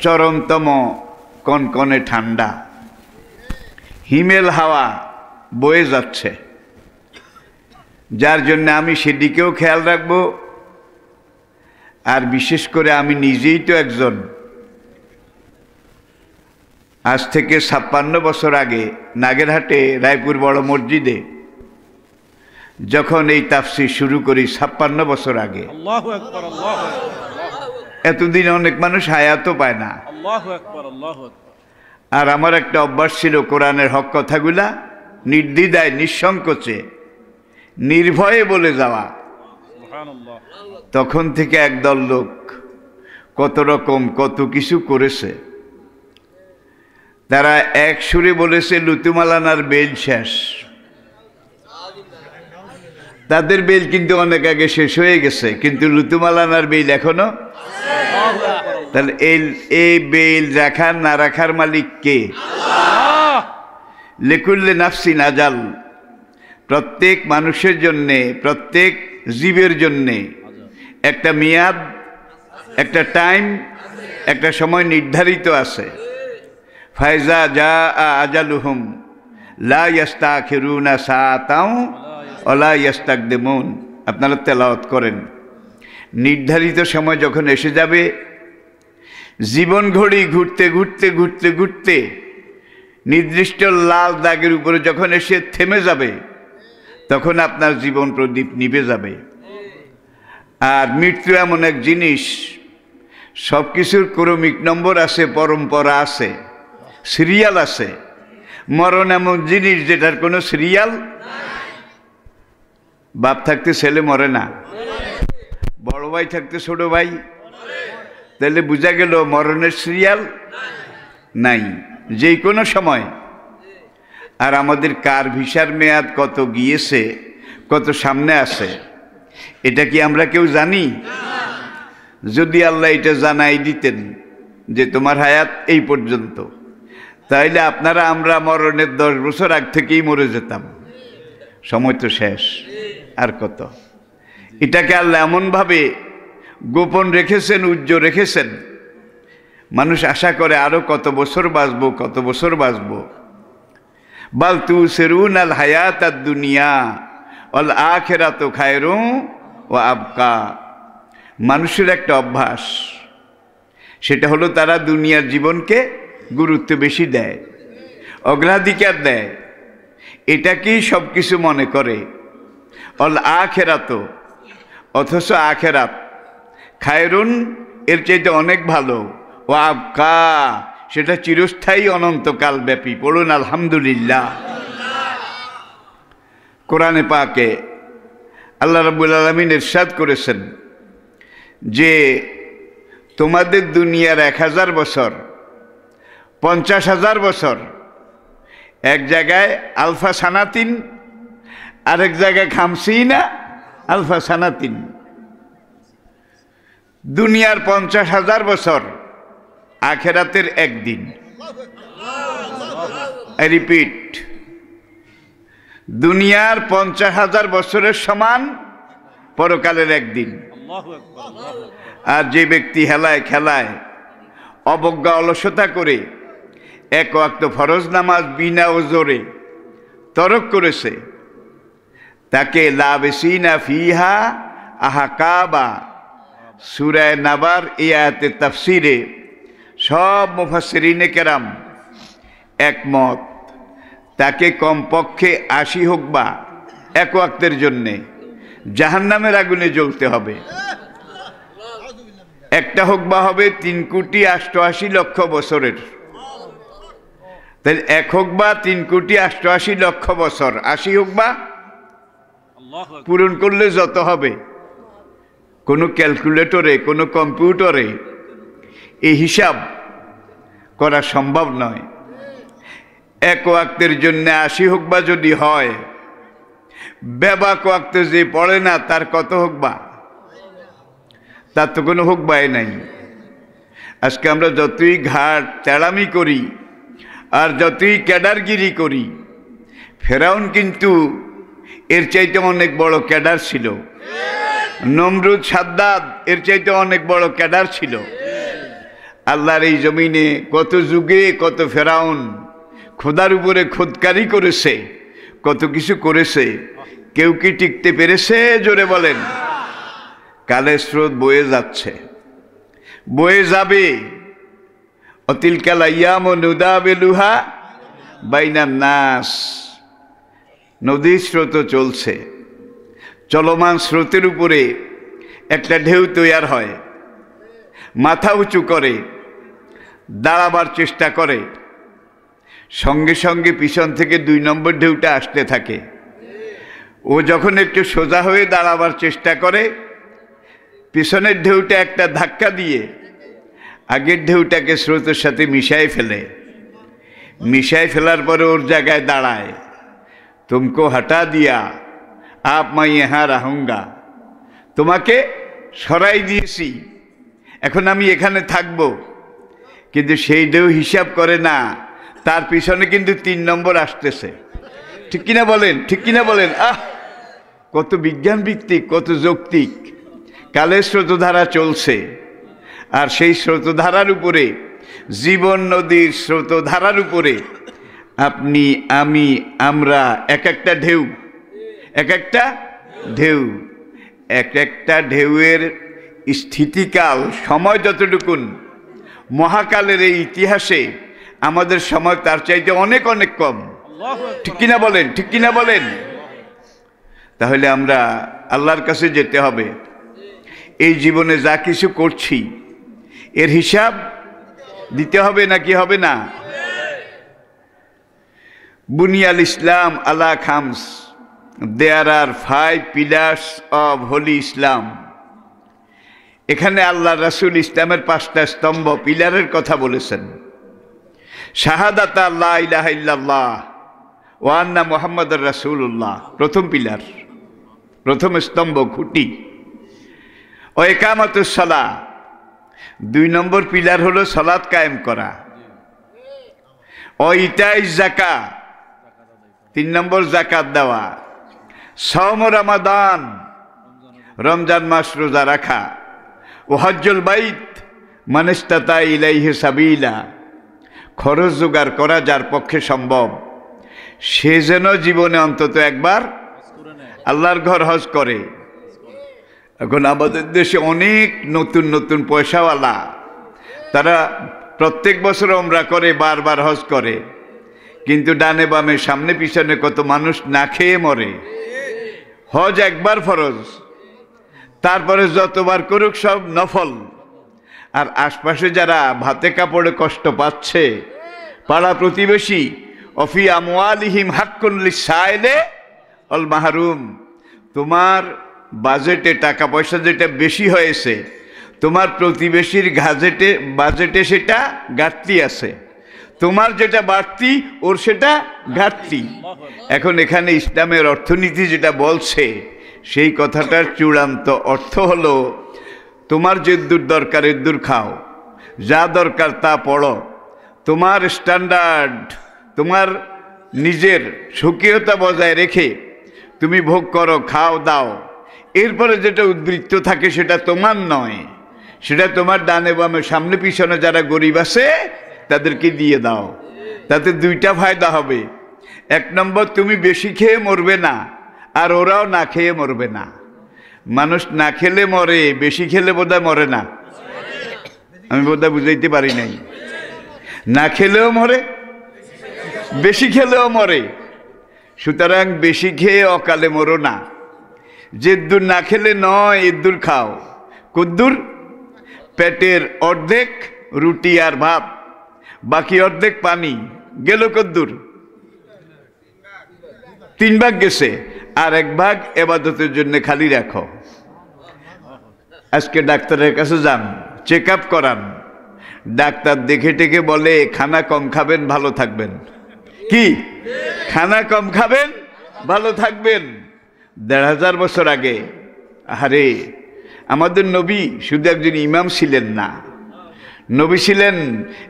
চরমতম কনকনে ঠান্ডা। হিমেল হাওয়া বয়ে যাচ্ছে। যার জন্য আমি সেদিকেও খেয়াল রাখব। আর বিশেষ করে আমি নিজেই তো একজন। আজ থেকে ছাপ্পান্ন বছর আগে নাগেরহাটে রায়পুর বড় মসজিদে যখন এই তাফসি শুরু করি ছাপ্পান্ন বছর আগে আল্লাহু আকবার আল্লাহু আকবার এতদিন অনেক মানুষ হায়াতও পায় না। আর আমার একটা অভ্যাস ছিল কোরআনের হক কথাগুলা নির্দ্বিধায় নিঃসংকোচে নির্ভয়ে বলে যাওয়া। তখন থেকে একদল লোক কত রকম কত কিছু করেছে। তারা এক সুরে বলেছে লুতুমালানার বেল শেষ। তাদের বেল কিন্তু অনেক আগে শেষ হয়ে গেছে কিন্তু লুতুমালানার বেল এখনও তাহলে এই এই বেল রাখার না রাখার মালিক কে? লেকুল্লে নাফসি নাজাল। প্রত্যেক মানুষের জন্যে প্রত্যেক জীবের জন্যে একটা মেয়াদ একটা টাইম একটা সময় নির্ধারিত আছে। ফায়জা যা আজালুহুম লা ইয়াস্তা খেরুনা সাতাও অলা ইয়াস্তাক দেমন আপনারা তেলাওয়াত করেন। নির্ধারিত সময় যখন এসে যাবে, জীবন ঘড়ি ঘুরতে ঘুরতে ঘুরতে ঘুরতে নির্দিষ্ট লাল দাগের উপরে যখন এসে থেমে যাবে, তখন আপনার জীবন প্রদীপ নিভে যাবে। আর মৃত্যু এমন এক জিনিস সব কিছুর ক্রমিক নম্বর আছে, পরম্পরা আছে, সিরিয়াল আছে। মরণ এমন জিনিস যেটার কোনো সিরিয়াল বাপ থাকতে ছেলে মরে না। ভাই থাকতে ছোট ভাই। তাহলে বোঝা গেল মরণের সিরিয়াল নাই। যে কোনো সময়। আর আমাদের কার ভিসার মেয়াদ কত গিয়েছে, কত সামনে আছে, এটা কি আমরা কেউ জানি? যদি আল্লাহ এটা জানাই দিতেন যে তোমার হায়াত এই পর্যন্ত, তাইলে আপনারা আমরা মরণের দশ বছর আগ থেকেই মরে যেতাম। সময় তো শেষ। আর কত? এটাকে আল্লাহ এমনভাবে গোপন রেখেছেন উজ্জ্ব রেখেছেন। মানুষ আশা করে আরও কত বছর বাঁচবো, কত বছর বাঁচবো। বাল তু সেরুন আল হায়াত আর দুনিয়া, অল আখেরা তো খায়রু ও আবকা। মানুষের একটা অভ্যাস, সেটা হলো তারা দুনিয়ার জীবনকে গুরুত্ব বেশি দেয়, অগ্রাধিকার দেয়। এটাকেই সব কিছু মনে করে। অল আখেরাত অথচ আখেরাত। খায়রুন এর চাইতে অনেক ভালো। ও আবকা সেটা চিরস্থায়ী অনন্তকাল ব্যাপী। পড়ুন আলহামদুলিল্লাহ। কোরআনে পাকে আল্লাহ রাবুল আলমিন ইরশাদ করেছেন যে তোমাদের দুনিয়ার এক হাজার বছর, পঞ্চাশ হাজার বছর এক জায়গায় আলফা সানাতিন, আরেক জায়গায় খামসিনা আলফা সানাতিন। দুনিয়ার পঞ্চাশ হাজার বছর, আখেরাতের একদিন। রিপিট। দুনিয়ার পঞ্চাশ হাজার বছরের সমান, পরকালের একদিন। আর যে ব্যক্তি হেলায় খেলায়, অবজ্ঞা অলসতা করে, এক ওয়াক্ত ফরজ নামাজ বিনা ওজোরে তরক করেছে তাকে লাবেসিনা ফিহা আহা কাবা সুরায় নাবার এই আয়াতে তাফসিরে সব মুফাসরিনে কেরাম একমত। তাকে কমপক্ষে আশি হোক বা এক ওয়াক্তের জন্যে জাহান্নামের আগুনে জ্বলতে হবে। একটা হোক বা হবে তিন কোটি অষ্টআশি লক্ষ বছরের। তাহলে এক হোক বা তিন কোটি অষ্টআশি লক্ষ বছর, আশি হোক বা পূরণ করলে যত হবে, কোনো ক্যালকুলেটরে, কোনো কম্পিউটারে, এই হিসাব করা সম্ভব নয়। এক ওয়াক্তের জন্য আশি হোক বা যদি হয়, বেবাক ওয়াক্তে যে পড়ে না, তার কত হোক বা? তার তো কোনো হোক বাই নাই। আজকে আমরা যতই ঘাট তেড়ামি করি, আর যতই ক্যাডারগিরি করি, ফেরাউন কিন্তু এর চাইতে অনেক বড় ক্যাডার ছিল। নমরুদ সাদ্দাদ এর চাইতে অনেক বড় ক্যাডার ছিল। আল্লাহর এই জমিনে কত যুগে, কত ফেরাউন খোদার উপরে খোদকারি করেছে, কত কিছু করেছে। কেউ কি টিকতে পেরেছে? জোরে বলেন। কালের স্রোত বয়ে যাচ্ছে। বয়ে যাবে। অতিল কালাইয়াম ও নুদা বেলুহা বাইনার নাস। নদীর স্রোত চলছে। চলমান স্রোতের উপরে একটা ঢেউ তৈয়ার হয়। মাথা উঁচু করে, দাঁড়াবার চেষ্টা করে। সঙ্গে সঙ্গে পিছন থেকে দুই নম্বর ঢেউটা আসতে থাকে। ও যখন একটু সোজা হয়ে দাঁড়াবার চেষ্টা করে, পিছনের ঢেউটা একটা ধাক্কা দিয়ে আগের ঢেউটাকে স্রোতের সাথে মিশাই ফেলে। মিশাই ফেলার পরে ওর জায়গায় দাঁড়ায়। তুমকো হটা দিয়া আপ মাই ইহা রাহুঙ্গা তোমাকে সরাই দিয়েছি এখন আমি এখানে থাকব। কিন্তু সেই ঢেউ হিসাব করে না। তার পিছনে কিন্তু তিন নম্বর আসতেছে। ঠিক কিনা বলেন? ঠিক কিনা বলেন? আহ! কত বিজ্ঞান ভিত্তিক কত যৌক্তিক। কালের স্রোতধারা চলছে। আর সেই স্রোতধারার উপরে, জীবন নদীর স্রোতধারার উপরে আপনি, আমি, আমরা, এক একটা ঢেউ। এক একটা ঢেউ। এক একটা ঢেউয়ের স্থিতিকাল, সময় যতটুকুন, মহাকালের এই ইতিহাসে আমাদের সময় তার চাইতে অনেক অনেক কম। ঠিক কিনা বলেন? ঠিক কিনা বলেন? তাহলে আমরা আল্লাহর কাছে যেতে হবে। এই জীবনে যা কিছু করছি, এর হিসাব দিতে হবে নাকি হবে না? বুনিয়াল ইসলাম আলা খামস। There are five pillars of holy Islam এখানে আল্লাহ রাসুল ইসলামের পাঁচটা স্তম্ভ পিলারের কথা বলেছেন। শাহাদাত আল্লাহ ইলাহ ওয়ান্না মোহাম্মদ রাসুল্লাহ প্রথম পিলার, প্রথম স্তম্ভ খুঁটি। ও একামতুসলা দুই নম্বর পিলার হলো সলাৎ কায়েম করা। ও ইটাই জাকা তিন নম্বর জাকাত দেওয়া। সম রমাদান, রমজান মাস রোজা রাখা। ও হজ্জুল বাইত, মানেস্তাতা ইলাইহে সাবিলা। খরচ জোগাড় করা যার পক্ষে সম্ভব। সে যেন জীবনে অন্তত একবার আল্লাহর ঘর হজ করে। এখন আমাদের দেশে অনেক নতুন নতুন পয়সাওয়ালা, তারা প্রত্যেক বছর ওমরা করে, বারবার হজ করে। কিন্তু ডানে বামে, সামনে পিছনে কত মানুষ না খেয়ে মরে। হজ একবার ফরজ, তারপরে যতবার করুক সব নফল। আর আশপাশে যারা ভাতে কাপড়ে কষ্ট পাচ্ছে, পাড়া প্রতিবেশী, অফি আমওয়ালিহিম হাক্কুল্লি সাইলে অল মাহরুম, তোমার বাজেটে টাকা পয়সা যেটা বেশি হয়েছে, তোমার প্রতিবেশীর গাজেটে, বাজেটে সেটা ঘাটতি আছে। তোমার যেটা বাড়তি, ওর সেটা ঘাটতি। এখন এখানে ইসলামের অর্থনীতি যেটা বলছে, সেই কথাটার চূড়ান্ত অর্থ হলো, তোমার যে দূর দরকার দূর খাও, যা দরকার তা পড়ো। তোমার স্ট্যান্ডার্ড, তোমার নিজের স্বকীয়তা বজায় রেখে তুমি ভোগ করো, খাও, দাও। এরপরে যেটা উদ্বৃত্ত থাকে সেটা তোমার নয়, সেটা তোমার ডানে বামে, সামনে পিছনে যারা গরিব আছে তাদেরকে দিয়ে দাও। তাতে দুইটা ফায়দা হবে। এক নম্বর, তুমি বেশি খেয়ে মরবে না, আর ওরাও না খেয়ে মরবে না। মানুষ না খেলে মরে, বেশি খেলে বোধহয় মরে না। আমি বোধহয় বুঝাইতে পারি নাই। না খেলেও মরে, বেশি খেলেও মরে। সুতরাং বেশি খেয়ে অকালে মরো না। যে দূর না খেলে নয় এদুর খাও। কদ্দুর, পেটের অর্ধেক, রুটি আর ভাত। বাকি অর্ধেক পানি। গেল কদ্দুর। তিন ভাগ গেছে, আর এক ভাগ এবাদতের জন্য খালি রাখো। আজকে ডাক্তারের কাছে যান চেক আপ করান। ডাক্তার দেখে টেকে বলে, খানা কম খাবেন, ভালো থাকবেন। কি? খানা কম খাবেন, ভালো থাকবেন। দেড় হাজার বছর আগে। আরে আমাদের নবী শুধু একজন ইমাম ছিলেন না। নবী ছিলেন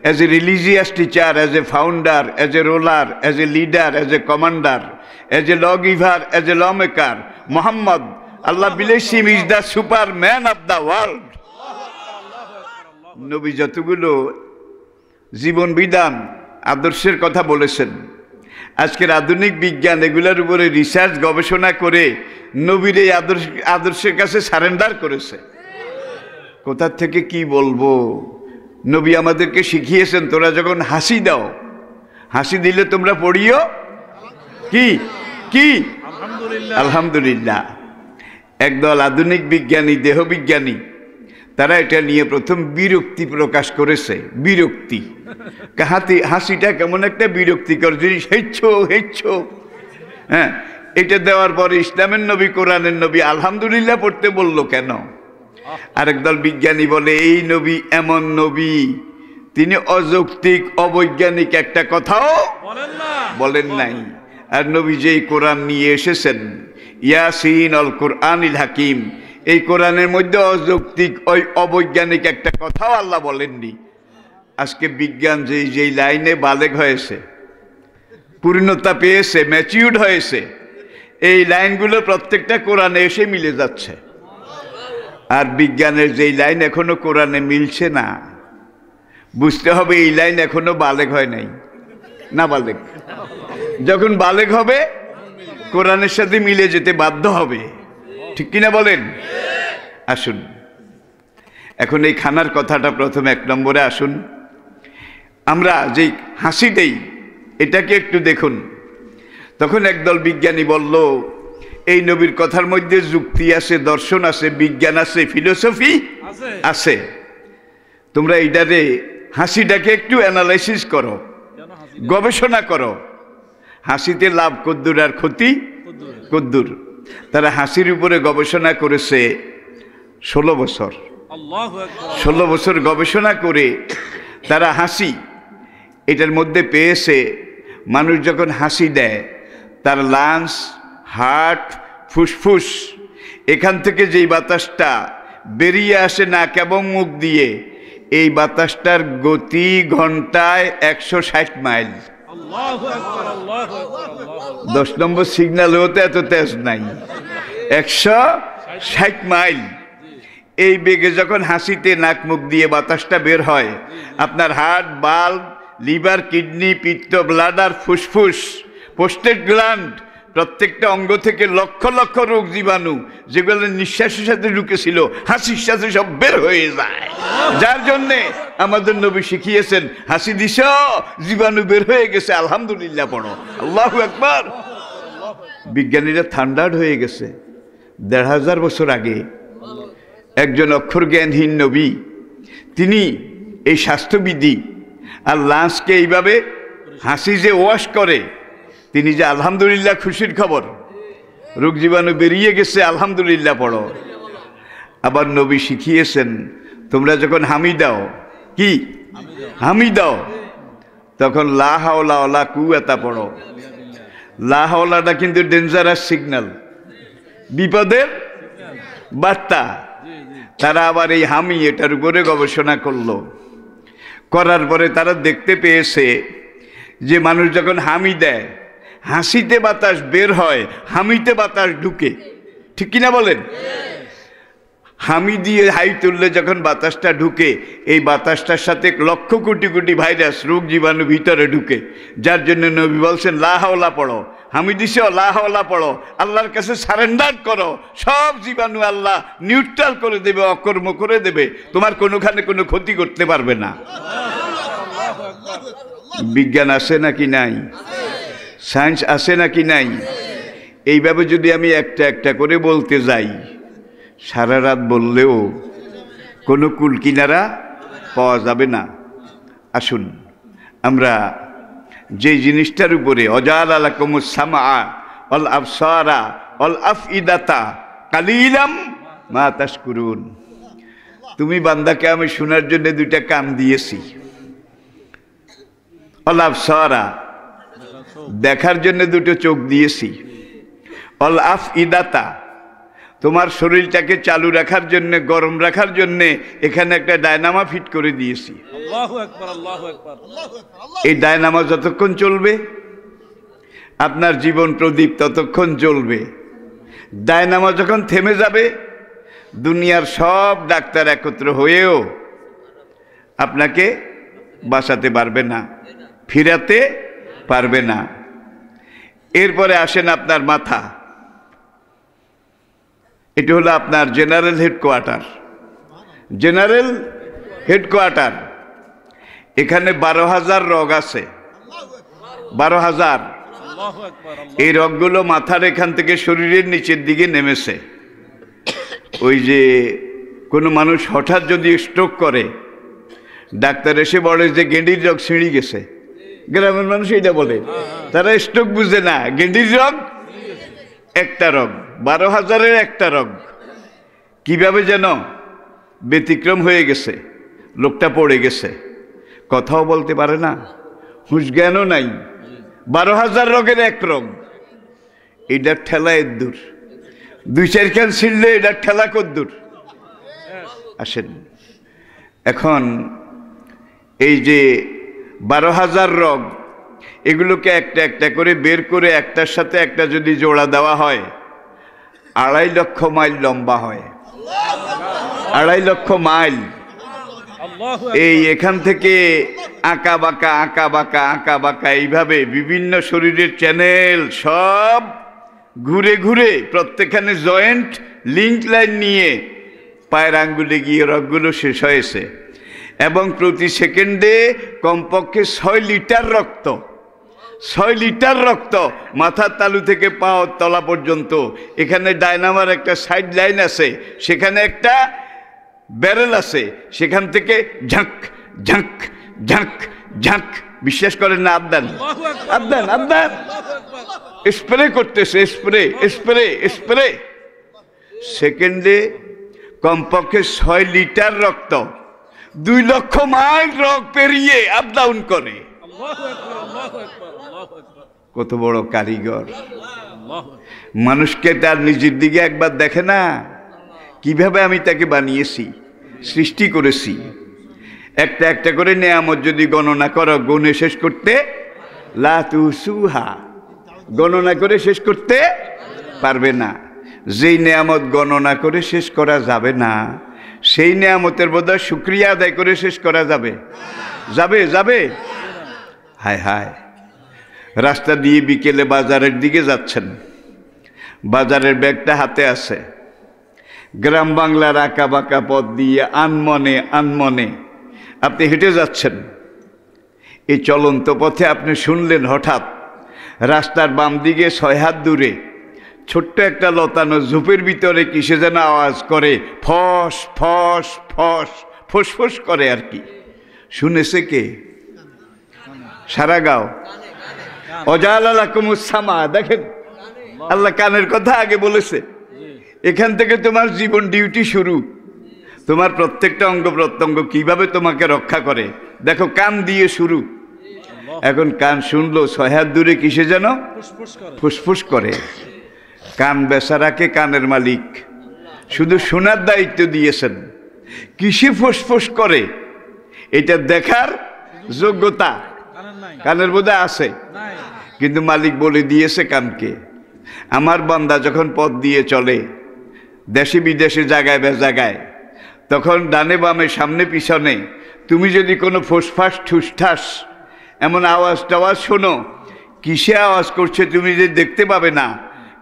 as a religious teacher as a founder as a ruler as a leader as a commander as a law giver as a law maker Muhammad Allah বিলেসিম is the super man of the world নবী যতগুলো জীবন বিধান, আদর্শের কথা বলেছেন, আজকের আধুনিক বিজ্ঞান এগুলোর উপরে রিসার্চ গবেষণা করে নবীর এই আদর্শ, আদর্শের কাছে সারেন্ডার করেছে। কোথার থেকে কি বলব? নবী আমাদেরকে শিখিয়েছেন তোরা যখন হাসি দাও হাসি দিলে তোমরা পড়িও? কি? কি? আলহামদুলিল্লাহ। আলহামদুলিল্লাহ। একদল আধুনিক বিজ্ঞানী দেহবিজ্ঞানী তারা এটা নিয়ে প্রথম বিরক্তি প্রকাশ করেছে বিরক্তি। হাতি হাসিটা কেমন একটা বিরক্তিকর জিনিস হেচ্ছ হেচ্ছ। হ্যাঁ এটা দেওয়ার পরে ইসলামের নবী কোরআনের নবী আলহামদুলিল্লাহ পড়তে বলল কেন? আরেক দল বিজ্ঞানী বলে এই নবী এমন নবী। তিনি অযৌক্তিক অবৈজ্ঞানিক একটা কথাও বলেন নাই। আর নবী যেই কোরআন নিয়ে এসেছেন ইয়াসিন অল কোরআনিল হাকিম এই কোরআনের মধ্যে অযৌক্তিক ওই অবৈজ্ঞানিক একটা কথাও আল্লাহ বলেননি। আজকে বিজ্ঞান যেই যেই লাইনে বালেগ হয়েছে পূর্ণতা পেয়েছে ম্যাচিউর্ড হয়েছে এই লাইনগুলো প্রত্যেকটা কোরআনে এসে মিলে যাচ্ছে। আর বিজ্ঞানের যেই লাইন এখনও কোরআনে মিলছে না, বুঝতে হবে এই লাইন এখনও বালেক হয় নাই, না বালেক যখন বালেক হবে, কোরআনের সাথে মিলে যেতে বাধ্য হবে। ঠিক কিনা বলেন? আসুন। এখন এই খানার কথাটা প্রথমে এক নম্বরে আসুন। আমরা যেই হাসি দেই এটাকে একটু দেখুন। তখন একদল বিজ্ঞানী বলল এই নবীর কথার মধ্যে যুক্তি আছে দর্শন আছে বিজ্ঞান আছে ফিলোসফি আছে তোমরা এইটারে হাসিটাকে একটু অ্যানালাইসিস করো গবেষণা করো। হাসিতে লাভ কদ্দুর আর ক্ষতি? কদ্দুর। তারা হাসির উপরে গবেষণা করেছে ষোলো বছর। ষোলো বছর গবেষণা করে তারা হাসি এটার মধ্যে পেয়েছে মানুষ যখন হাসি দেয় তার লাংস হার্ট ফুসফুস এখান থেকে যেই বাতাসটা বেরিয়ে আসে না কেবল মুখ দিয়ে এই বাতাসটার গতি ঘন্টায় একশো ষাট মাইল। দশ নম্বর সিগন্যাল হতে এত তেজ নাই। একশো ষাট মাইল। এই বেগে যখন হাসিতে নাক মুখ দিয়ে বাতাসটা বের হয় আপনার হার্ট বাল্ব লিভার কিডনি পিত্ত ব্লাডার ফুসফুস পোস্টেড গ্ল্যান্ড প্রত্যেকটা অঙ্গ থেকে লক্ষ লক্ষ রোগ জীবাণু, যেগুলো নিঃশ্বাসের সাথে ঢুকেছিল, হাসির সাথে সব বের হয়ে যায়। যার জন্যে আমাদের নবী শিখিয়েছেন, হাসি দিস জীবাণু বের হয়ে গেছে, আলহামদুলিল্লাহ পড়ো। আল্লাহ একবার বিজ্ঞানীরা থান্ডার্ড হয়ে গেছে। দেড় হাজার বছর আগে একজন অক্ষর জ্ঞানহীন নবী, তিনি এই স্বাস্থ্যবিধি আর লাঞ্চকে এইভাবে হাসি যে ওয়াশ করে তিনি যে আলহামদুলিল্লাহ খুশির খবর। রোগ জীবাণু বেরিয়ে গেছে, আলহামদুলিল্লাহ পড়ো। আবার নবী শিখিয়েছেন, তোমরা যখন হামি দাও, কি? হামি দাও। তখন লা হাওলা ওলা কুয়াতা পড়ো। লা হাওলাটা কিন্তু ডেঞ্জারাস সিগন্যাল বিপদের বার্তা। তারা আবার এই হামি এটার উপরে গবেষণা করল। করার পরে তারা দেখতে পেয়েছে যে মানুষ যখন হামি দেয় হাসিতে বাতাস বের হয়, হামিতে বাতাস ঢুকে। ঠিক কিনা বলেন? হামি দিয়ে হাই তুললে যখন বাতাসটা ঢুকে, এই বাতাসটার সাথে লক্ষ কোটি কোটি ভাইরাস রোগ জীবাণু ভিতরে ঢুকে। যার জন্য নবী বলছেন লাহাওলা পড়ো। হামি দিছ লাহাওলা পড়ো। আল্লাহর কাছে সারেন্ডার করো। সব জীবাণু আল্লাহ নিউট্রাল করে দেবে, অকর্ম করে দেবে। তোমার কোনোখানে কোনো ক্ষতি করতে পারবে না। বিজ্ঞান আছে নাকি নাই? সায়েন্স আছে নাকি নাই? এইভাবে যদি আমি একটা একটা করে বলতে যাই, সারা রাত বললেও কোনো কুল কিনারা পাওয়া যাবে না। আসুন, আমরা যে জিনিসটার উপরে, অজাল আলাকুমুস সামা অল আফসারা অল আফ ইদাতা কালিলাম মা তাস করুন তুমি বান্দাকে আমি শোনার জন্য দুইটা কান দিয়েছি। অল আফসারা দেখার জন্য দুটো চোখ দিয়েছি। অল আফ ইদাতা তোমার শরীরটাকে চালু রাখার জন্য গরম রাখার জন্য এখানে একটা ডায়নামা ফিট করে দিয়েছি। এই ডায়নামা যতক্ষণ চলবে আপনার জীবন প্রদীপ ততক্ষণ চলবে ডায়নামা যখন থেমে যাবে দুনিয়ার সব ডাক্তার একত্র হয়েও আপনাকে বাঁচাতে পারবে না। ফিরাতে পারবে না। এরপরে আসেন আপনার মাথা। এটা হলো আপনার জেনারেল হেডকোয়ার্টার। General headquarter. এখানে বারো হাজার রগ আছে। বারো হাজার। এই রগগুলো মাথার এখান থেকে শরীরের নিচের দিকে নেমেছে। ওই যে কোনো মানুষ হঠাৎ যদি স্ট্রোক করে, ডাক্তার এসে বলে যে গেঁডির রগ ছিঁড়ি গেছে। গ্রামের মানুষ এইটা বলে। তারা স্ট্রোক বুঝে না, গেন্ডির রগ? একটা রগ, বারো হাজারের একটা রগ। কীভাবে যেন ব্যতিক্রম হয়ে গেছে, লোকটা পড়ে গেছে। কথাও বলতে পারে না, হুঁশ জ্ঞানও নাই। বারো হাজার রগের এক রগ। এটার ঠেলা এর দূর। দুই চারখান ছিঁড়লে এটার ঠেলা কদ্দূর আসেন। এখন এই যে বারো হাজার রগ। এগুলোকে একটা একটা করে বের করে একটার সাথে একটা যদি জোড়া দেওয়া হয়, আড়াই লক্ষ মাইল লম্বা হয়। আড়াই লক্ষ মাইল। এই এখান থেকে আঁকা বাঁকা আঁকা বাঁকা আঁকা বাঁকা এইভাবে বিভিন্ন শরীরের চ্যানেল সব ঘুরে ঘুরে প্রত্যেকখানে জয়েন্ট লিঙ্ক লাইন নিয়ে পায়ের আঙ্গুলে গিয়ে রগগুলো শেষ হয়েছে। এবং প্রতি সেকেন্ডে কমপক্ষে ছয় লিটার রক্ত। ছয় লিটার রক্ত মাথার তালু থেকে পাও তলা পর্যন্ত। এখানে ডায়নামার একটা সাইড লাইন আছে সেখানে একটা ব্যারেল আছে সেখান থেকে ঝাঁক ঝাঁক ঝাঁক ঝাঁক বিশ্বাস করেন না আবদান। আবদান আবদান। স্প্রে করতেছে স্প্রে স্প্রে স্প্রে। সেকেন্ডে কমপক্ষে ছয় লিটার রক্ত দুই লক্ষ মাইল রক পেরিয়ে আপ ডাউন করে। কত বড় কারিগর। মানুষকে তার নিজের দিকে একবার দেখে না, কীভাবে আমি তাকে বানিয়েছি, সৃষ্টি করেছি। একটা একটা করে নেয়ামত যদি গণনা করো, গুণে শেষ করতে লাতু সুহা। গণনা করে শেষ করতে পারবে না। যেই নেয়ামত গণনা করে শেষ করা যাবে না সেই নেয়ামতের বোধহয় শুক্রিয়া আদায় করে শেষ করা যাবে। যাবে যাবে। হায় হায়। রাস্তা দিয়ে বিকেলে বাজারের দিকে যাচ্ছেন। বাজারের ব্যাগটা হাতে আছে। গ্রাম বাংলার আঁকা বাঁকা পথ দিয়ে আনমনে আনমনে আপনি হেঁটে যাচ্ছেন। এই চলন্ত পথে আপনি শুনলেন হঠাৎ রাস্তার বাম দিকে ছয় হাত দূরে ছোট্ট একটা লতানো ঝোপের ভিতরে কিসে যেন আওয়াজ করে? ফস ফস ফস ফোসফোস করে আর কি। শুনেছে কে? সারা গাও। অজালাকুমুসামা দেখেন? আল্লাহ কানের কথা আগে বলেছে। এখান থেকে তোমার জীবন ডিউটি শুরু। তোমার প্রত্যেকটা অঙ্গ প্রত্যঙ্গ কীভাবে তোমাকে রক্ষা করে? দেখো কান দিয়ে শুরু। এখন কান শুনলো ছয় হাত দূরে কিসে যেন? ফুসফুস করে। কান বেচারাকে কানের মালিক? শুধু শোনার দায়িত্ব দিয়েছেন। কিসে ফুসফুস করে? এটা দেখার যোগ্যতা কানের বোধে আছে। কিন্তু মালিক বলে দিয়েছে কানকে, আমার বান্দা যখন পথ দিয়ে চলে, দেশে বিদেশে জায়গায় বে জায়গায়, তখন ডানে বামে, সামনে পিছনে, তুমি যদি কোনো ফোসফাস, ঠুসঠাস, এমন আওয়াজ টাওয়াজ শোনো, কিসে আওয়াজ করছে তুমি যে দেখতে পাবে না?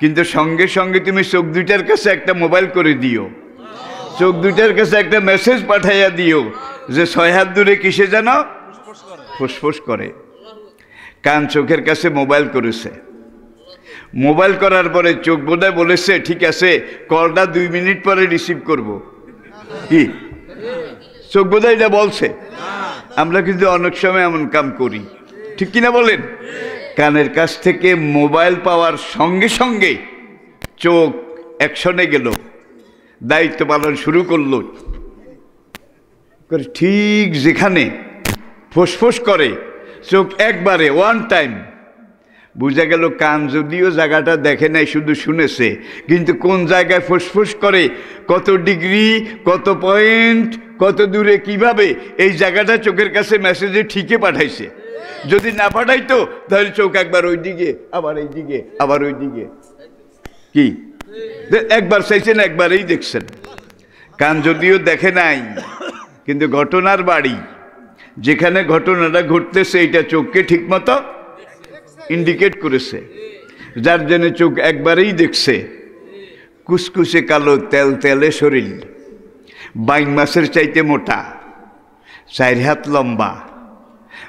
কিন্তু সঙ্গে সঙ্গে তুমি চোখ দুইটার কাছে একটা মোবাইল করে দিও। চোখ দুইটার কাছে একটা মেসেজ পাঠাইয়া দিও যে ছয় হাত দূরে কিসে করে ফুসফুস করে। কান চোখের কাছে মোবাইল করেছে। মোবাইল করার পরে চোখ বোধহয় বলেছে, ঠিক আছে, কলটা দুই মিনিট পরে রিসিভ করব। কি? চোখ বোধহয় এটা বলছে। আমরা কিন্তু অনেক সময় এমন কাম করি। ঠিক কিনা বলেন? কানের কাছ থেকে মোবাইল পাওয়ার সঙ্গে সঙ্গে চোখ অ্যাকশনে গেল। দায়িত্ব পালন শুরু করল। করে ঠিক যেখানে ফোসফোস করে, চোখ একবারে ওয়ান টাইম বোঝা গেল কান যদিও জায়গাটা দেখে নাই, শুধু শুনেছে। কিন্তু কোন জায়গায় ফুসফুস করে, কত ডিগ্রি, কত পয়েন্ট কত দূরে, কীভাবে, এই জায়গাটা চোখের কাছে মেসেজে ঠিকই পাঠাইছে। যদি না পাঠাইতো, তাহলে চোখ একবার ওই দিকে আবার এই দিকে আবার ওই দিকে কি একবার চাইছেন, একবারেই দেখছেন। কান যদিও দেখে নাই, কিন্তু ঘটনার বাড়ি, যেখানে ঘটনাটা ঘটতেছে এটা চোখকে ঠিকমতো ইন্ডিকেট করেছে। যার জন্য চোখ একবারেই দেখছে। কুসকুসে কালো তেল তেলে শরীর। বাইন মাসের চাইতে মোটা। চার হাত লম্বা।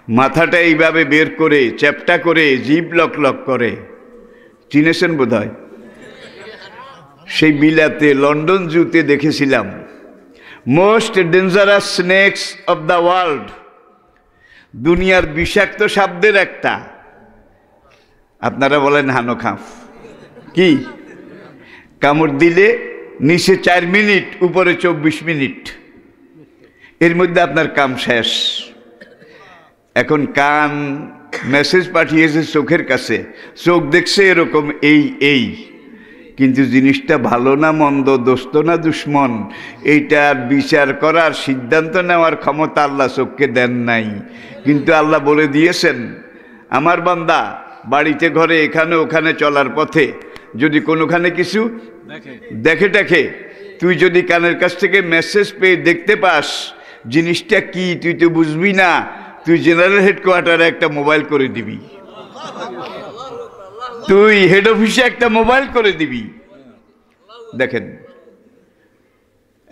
মাথাটা এইভাবে বের করে, চ্যাপটা করে, জিভ লক লক করে। চিনেছেন বোধ সেই বিলাতে, লন্ডন জুতে দেখেছিলাম। Most dangerous snakes of the world দুনিয়ার বিষাক্ত শব্দের একটা। আপনারা বলেন হানো খাফ কি? কামড় দিলে নিচে চার মিনিট, উপরে চব্বিশ মিনিট। এর মধ্যে আপনার কাম শেষ। এখন কান মেসেজ পাঠিয়েছে চোখের কাছে চোখ দেখছে এরকম এই এই। কিন্তু জিনিসটা ভালো না মন্দ দোস্ত না দুশ্মন এইটার বিচার করার সিদ্ধান্ত নেওয়ার ক্ষমতা আল্লাহ চোখকে দেন নাই। কিন্তু আল্লাহ বলে দিয়েছেন আমার বান্দা বাড়িতে ঘরে এখানে ওখানে চলার পথে যদি কোনোখানে কিছু দেখে। দেখে দেখে তুই যদি কানের কাছ থেকে মেসেজ পেয়ে দেখতে পাস জিনিসটা কি তুই তো বুঝবি না। তুই জেনারেল হেডকোয়ার্টারে একটা মোবাইল করে দিবি। তুই হেড অফিসে একটা মোবাইল করে দিবি। দেখেন,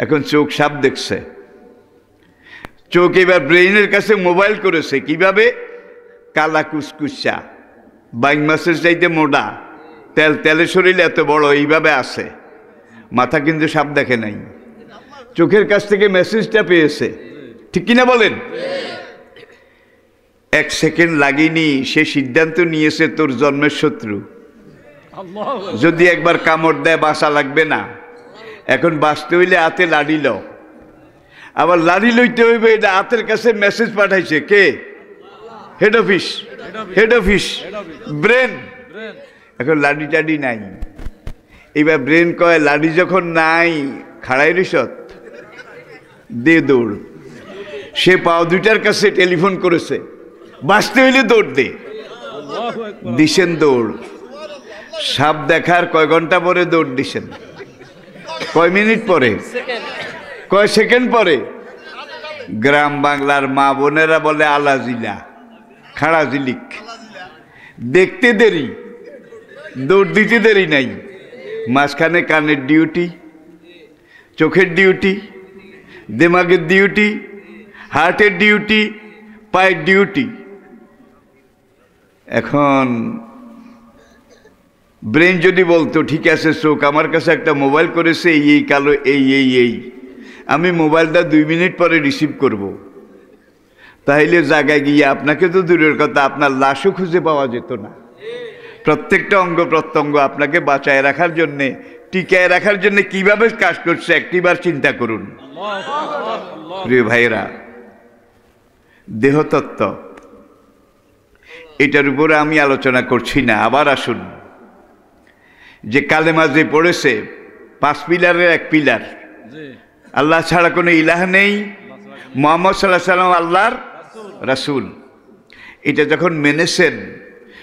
এখন চোখ সাপ দেখছে। চোখ এবার ব্রেইনের কাছে মোবাইল করেছে। কীভাবে? কালা কুসকুসা। বাইং মাসের চাইতে মোটা। তেল, তেলে শরীর এত বড়, এইভাবে আছে। মাথা কিন্তু সাপ দেখে নাই। চোখের কাছ থেকে মেসেজটা পেয়েছে। ঠিক কিনা বলেন? এক সেকেন্ড লাগেনি সে সিদ্ধান্ত নিয়েছে তোর জন্মের শত্রু। যদি একবার কামড় দেয় বাসা লাগবে না। এখন বাঁচতে হইলে হাতে লাড়ি লও। আবার লাড়ি লইতে হইবে এটা হাতের কাছে মেসেজ পাঠাইছে। কে? Head office head office brain brain এখন লাডি টাডি নাই। এবার ব্রেন কয় লাডি যখন নাই খাড়াই রিসত। দে দৌড়। সে পাও দুইটার কাছে টেলিফোন করেছে। বাঁচতে হইলে দৌড় দে। দিছেন দৌড়। সাপ দেখার কয় ঘণ্টা পরে দৌড় দিছেন কয় মিনিট পরে? কয় সেকেন্ড পরে? গ্রাম বাংলার মা বোনেরা বলে আলাজিলা খাড়া জিলিক। দেখতে দেরি দৌড় দিতে দেরি নাই। মাঝখানে কানের ডিউটি চোখের ডিউটি দেমাগের ডিউটি হার্টের ডিউটি পায়ের ডিউটি। এখন ব্রেন যদি বলতো ঠিক আছে চোখ আমার কাছে একটা মোবাইল করেছে এই এই কালো এই এই এই। আমি মোবাইলটা দুই মিনিট পরে রিসিভ করব। তাইলে জায়গায় গিয়ে আপনাকে তো দূরের কথা আপনার লাশও খুঁজে পাওয়া যেত না। প্রত্যেকটা অঙ্গ প্রত্যঙ্গ আপনাকে বাঁচায় রাখার জন্যে টিকায় রাখার জন্য কীভাবে কাজ করছে একটিবার চিন্তা করুন। প্রিয় ভাইরা দেহতত্ত্ব এটার উপরে আমি আলোচনা করছি না আবার আসুন। যে কালেমা যে পড়েছে পাঁচ পিলারের এক পিলার। আল্লাহ ছাড়া কোনো ইলাহ নেই। মোহাম্মদ সাল্লাহ সাল্লাম আল্লাহর রাসূল। এটা যখন মেনেছেন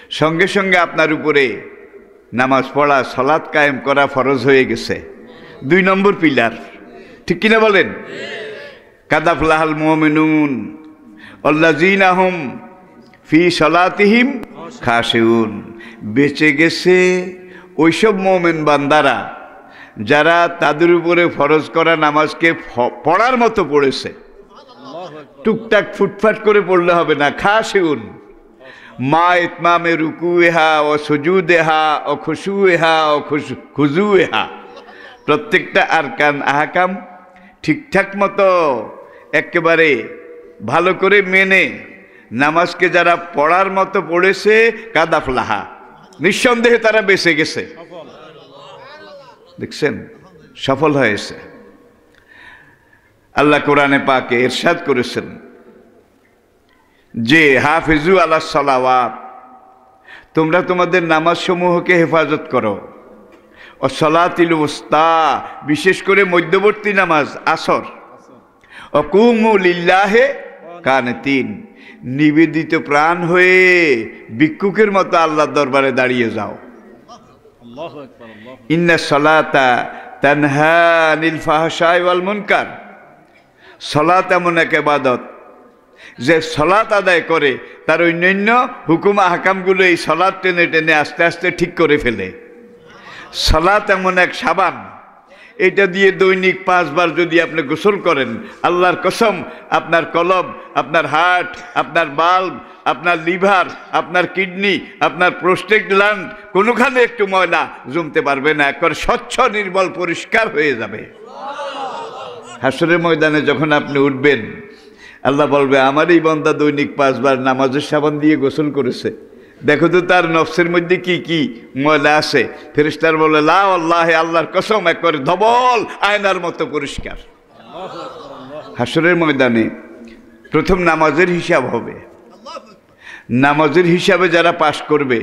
সঙ্গে সঙ্গে আপনার উপরে নামাজ পড়া সলাৎ কায়েম করা ফরজ হয়ে গেছে। দুই নম্বর পিলার। ঠিক কিনা বলেন? কাদাফলাহাল মোমিনুন অল্লাজিন আহম ফি সলাতিহিম খাসেউন বেঁচে গেছে ওইসব মোমেন বান্দারা যারা তাদের উপরে ফরজ করা নামাজকে পড়ার মতো পড়েছে। টুকটাক ফুটফাট করে পড়লে হবে না খা খাসেউন মা ইতমামে রুকুয়েহা ও সজুদেহা ও খুশুয়েহা ও খুশু এহা প্রত্যেকটা আর আরকান আহাকাম ঠিকঠাক মতো একেবারে ভালো করে মেনে নামাজকে যারা পড়ার মতো পড়েছে, কাদাফলাহা। নিঃসন্দেহে তারা বেঁচে গেছে। দেখছেন? সফল হয়েছে। আল্লাহ কোরআনে পাকে এরশাদ করেছেন যে, হাফিজু আল্লাহ সালাওয়াত, তোমরা তোমাদের নামাজ সমূহকে হেফাজত করো। ও সলাতিল উস্তা, বিশেষ করে মধ্যবর্তী নামাজ, আসর। ও কুমুলিল্লাহে কানতিন। নিবেদিত প্রাণ হয়ে ভিক্ষুকের মতো আল্লাহর দরবারে দাঁড়িয়ে যাও। আল্লাহ আল্লাহ ইন্না সলাতা তানহা আনিল ফাহশাই ওয়াল মুনকার। সলাত এমন এক এবাদত যে সলাৎ আদায় করে তার অন্যান্য হুকুম হাকামগুলো এই সলাৎ টেনে টেনে আস্তে আস্তে ঠিক করে ফেলে। সলাৎ এমন এক সাবান এটা দিয়ে দৈনিক পাঁচবার যদি আপনি গোসল করেন, আল্লাহর কসম, আপনার কলব, আপনার হার্ট, আপনার বাল্ব, আপনার লিভার, আপনার কিডনি, আপনার প্রোস্টেট গ্ল্যান্ড কোনোখানে একটু ময়লা জমতে পারবে না, একবার স্বচ্ছ নির্মল পরিষ্কার হয়ে যাবে। হাসরের ময়দানে যখন আপনি উঠবেন, আল্লাহ বলবে আমার এই বন্দা দৈনিক পাঁচবার নামাজের সাবান দিয়ে গোসল করেছে। দেখো তো তার নফসের মধ্যে কি কি ময়লা আছে? ফেরেস্তার বলে, লা আল্লাহ, আল্লাহর কসম এক করে ধবল আয়নার মতো পরিষ্কার। হাসরের ময়দানে প্রথম নামাজের হিসাব হবে। নামাজের হিসাবে যারা পাশ করবে,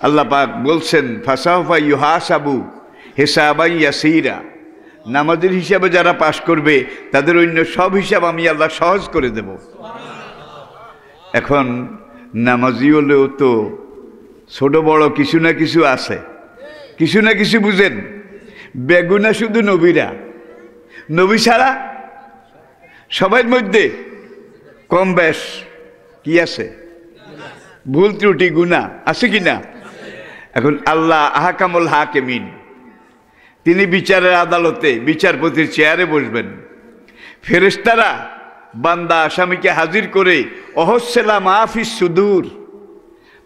আল্লাহ পাক বলছেন, ফাসাহফা ইউহাসাবু হেসাবাই ইয়াসিরা। নামাজের হিসাবে যারা পাশ করবে, তাদের অন্য সব হিসাব আমি আল্লাহ সহজ করে দেব। এখন নামাজি হলেও তো ছোট বড় কিছু না কিছু আছে। কিছু না কিছু বুঝেন। বেগুনা শুধু নবীরা। নবী ছাড়া সবার মধ্যে কম বেশ কি আছে? ভুল ত্রুটি গুণা আছে কি না? এখন আল্লাহ আহাকামুল হাকেমিন, তিনি বিচারের আদালতে, বিচারপতির চেয়ারে বসবেন। ফেরেস্তারা বান্দা আসামিকে হাজির করে অহস্যেলা মাহফিস সুদূর।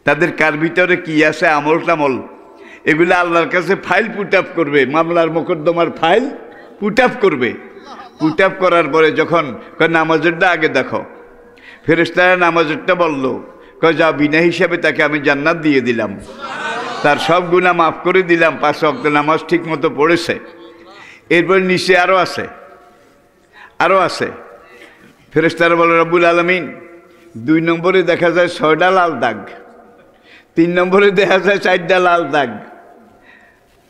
তাদের কার ভিতরে কি আছে আমল টামল এগুলো আল্লাহর কাছে ফাইল পুট আপ করবে, মামলার মোকদ্দমার ফাইল পুট আপ করবে। পুট আপ করার পরে যখন নামাজেরটা আগে দেখো। ফেরেস্তারা নামাজেরটা বলল, কয় যা বিনা হিসাবে তাকে আমি জান্নাত দিয়ে দিলাম। তার সব গুণা মাফ করে দিলাম, পাঁচ অক্ট নামাজ ঠিক মতো পড়েছে। এরপর নিচে আরও আছে আরও আছে। ফেরেস্তারা বলে, রব্বুল আলমিন, দুই নম্বরে দেখা যায় ছয়টা লাল দাগ, তিন নম্বরে দেখা যায় চারটা লাল দাগ,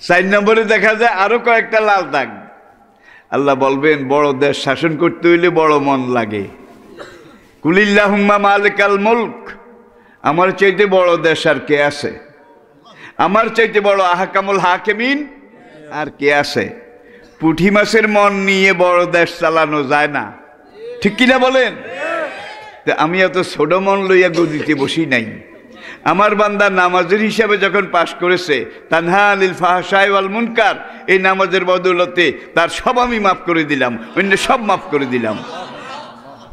চার নম্বরে দেখা যায় আরও কয়েকটা লাল দাগ। আল্লাহ বলবেন, বড় দেশ শাসন করতে হইলে বড় মন লাগে। কুলিল্লাহুম্মা মালিকাল মুলক, আমার চাইতে বড় দেশ আর কে আছে? আমার চাইতে বড় আহাকামুল হাকেমিন আর কে আছে? পুঠি মাছের মন নিয়ে বড় দেশ চালানো যায় না। ঠিক কিনা বলেন? তা আমি এত ছোট মন লইয়া গদিতে বসি নাই। আমার বান্দা নামাজের হিসাবে যখন পাশ করেছে, তানহা আলিল ফাহাসাই ওয়াল মুনকার, এই নামাজের বদৌলতে তার সব আমি মাফ করে দিলাম, অন্য সব মাফ করে দিলাম।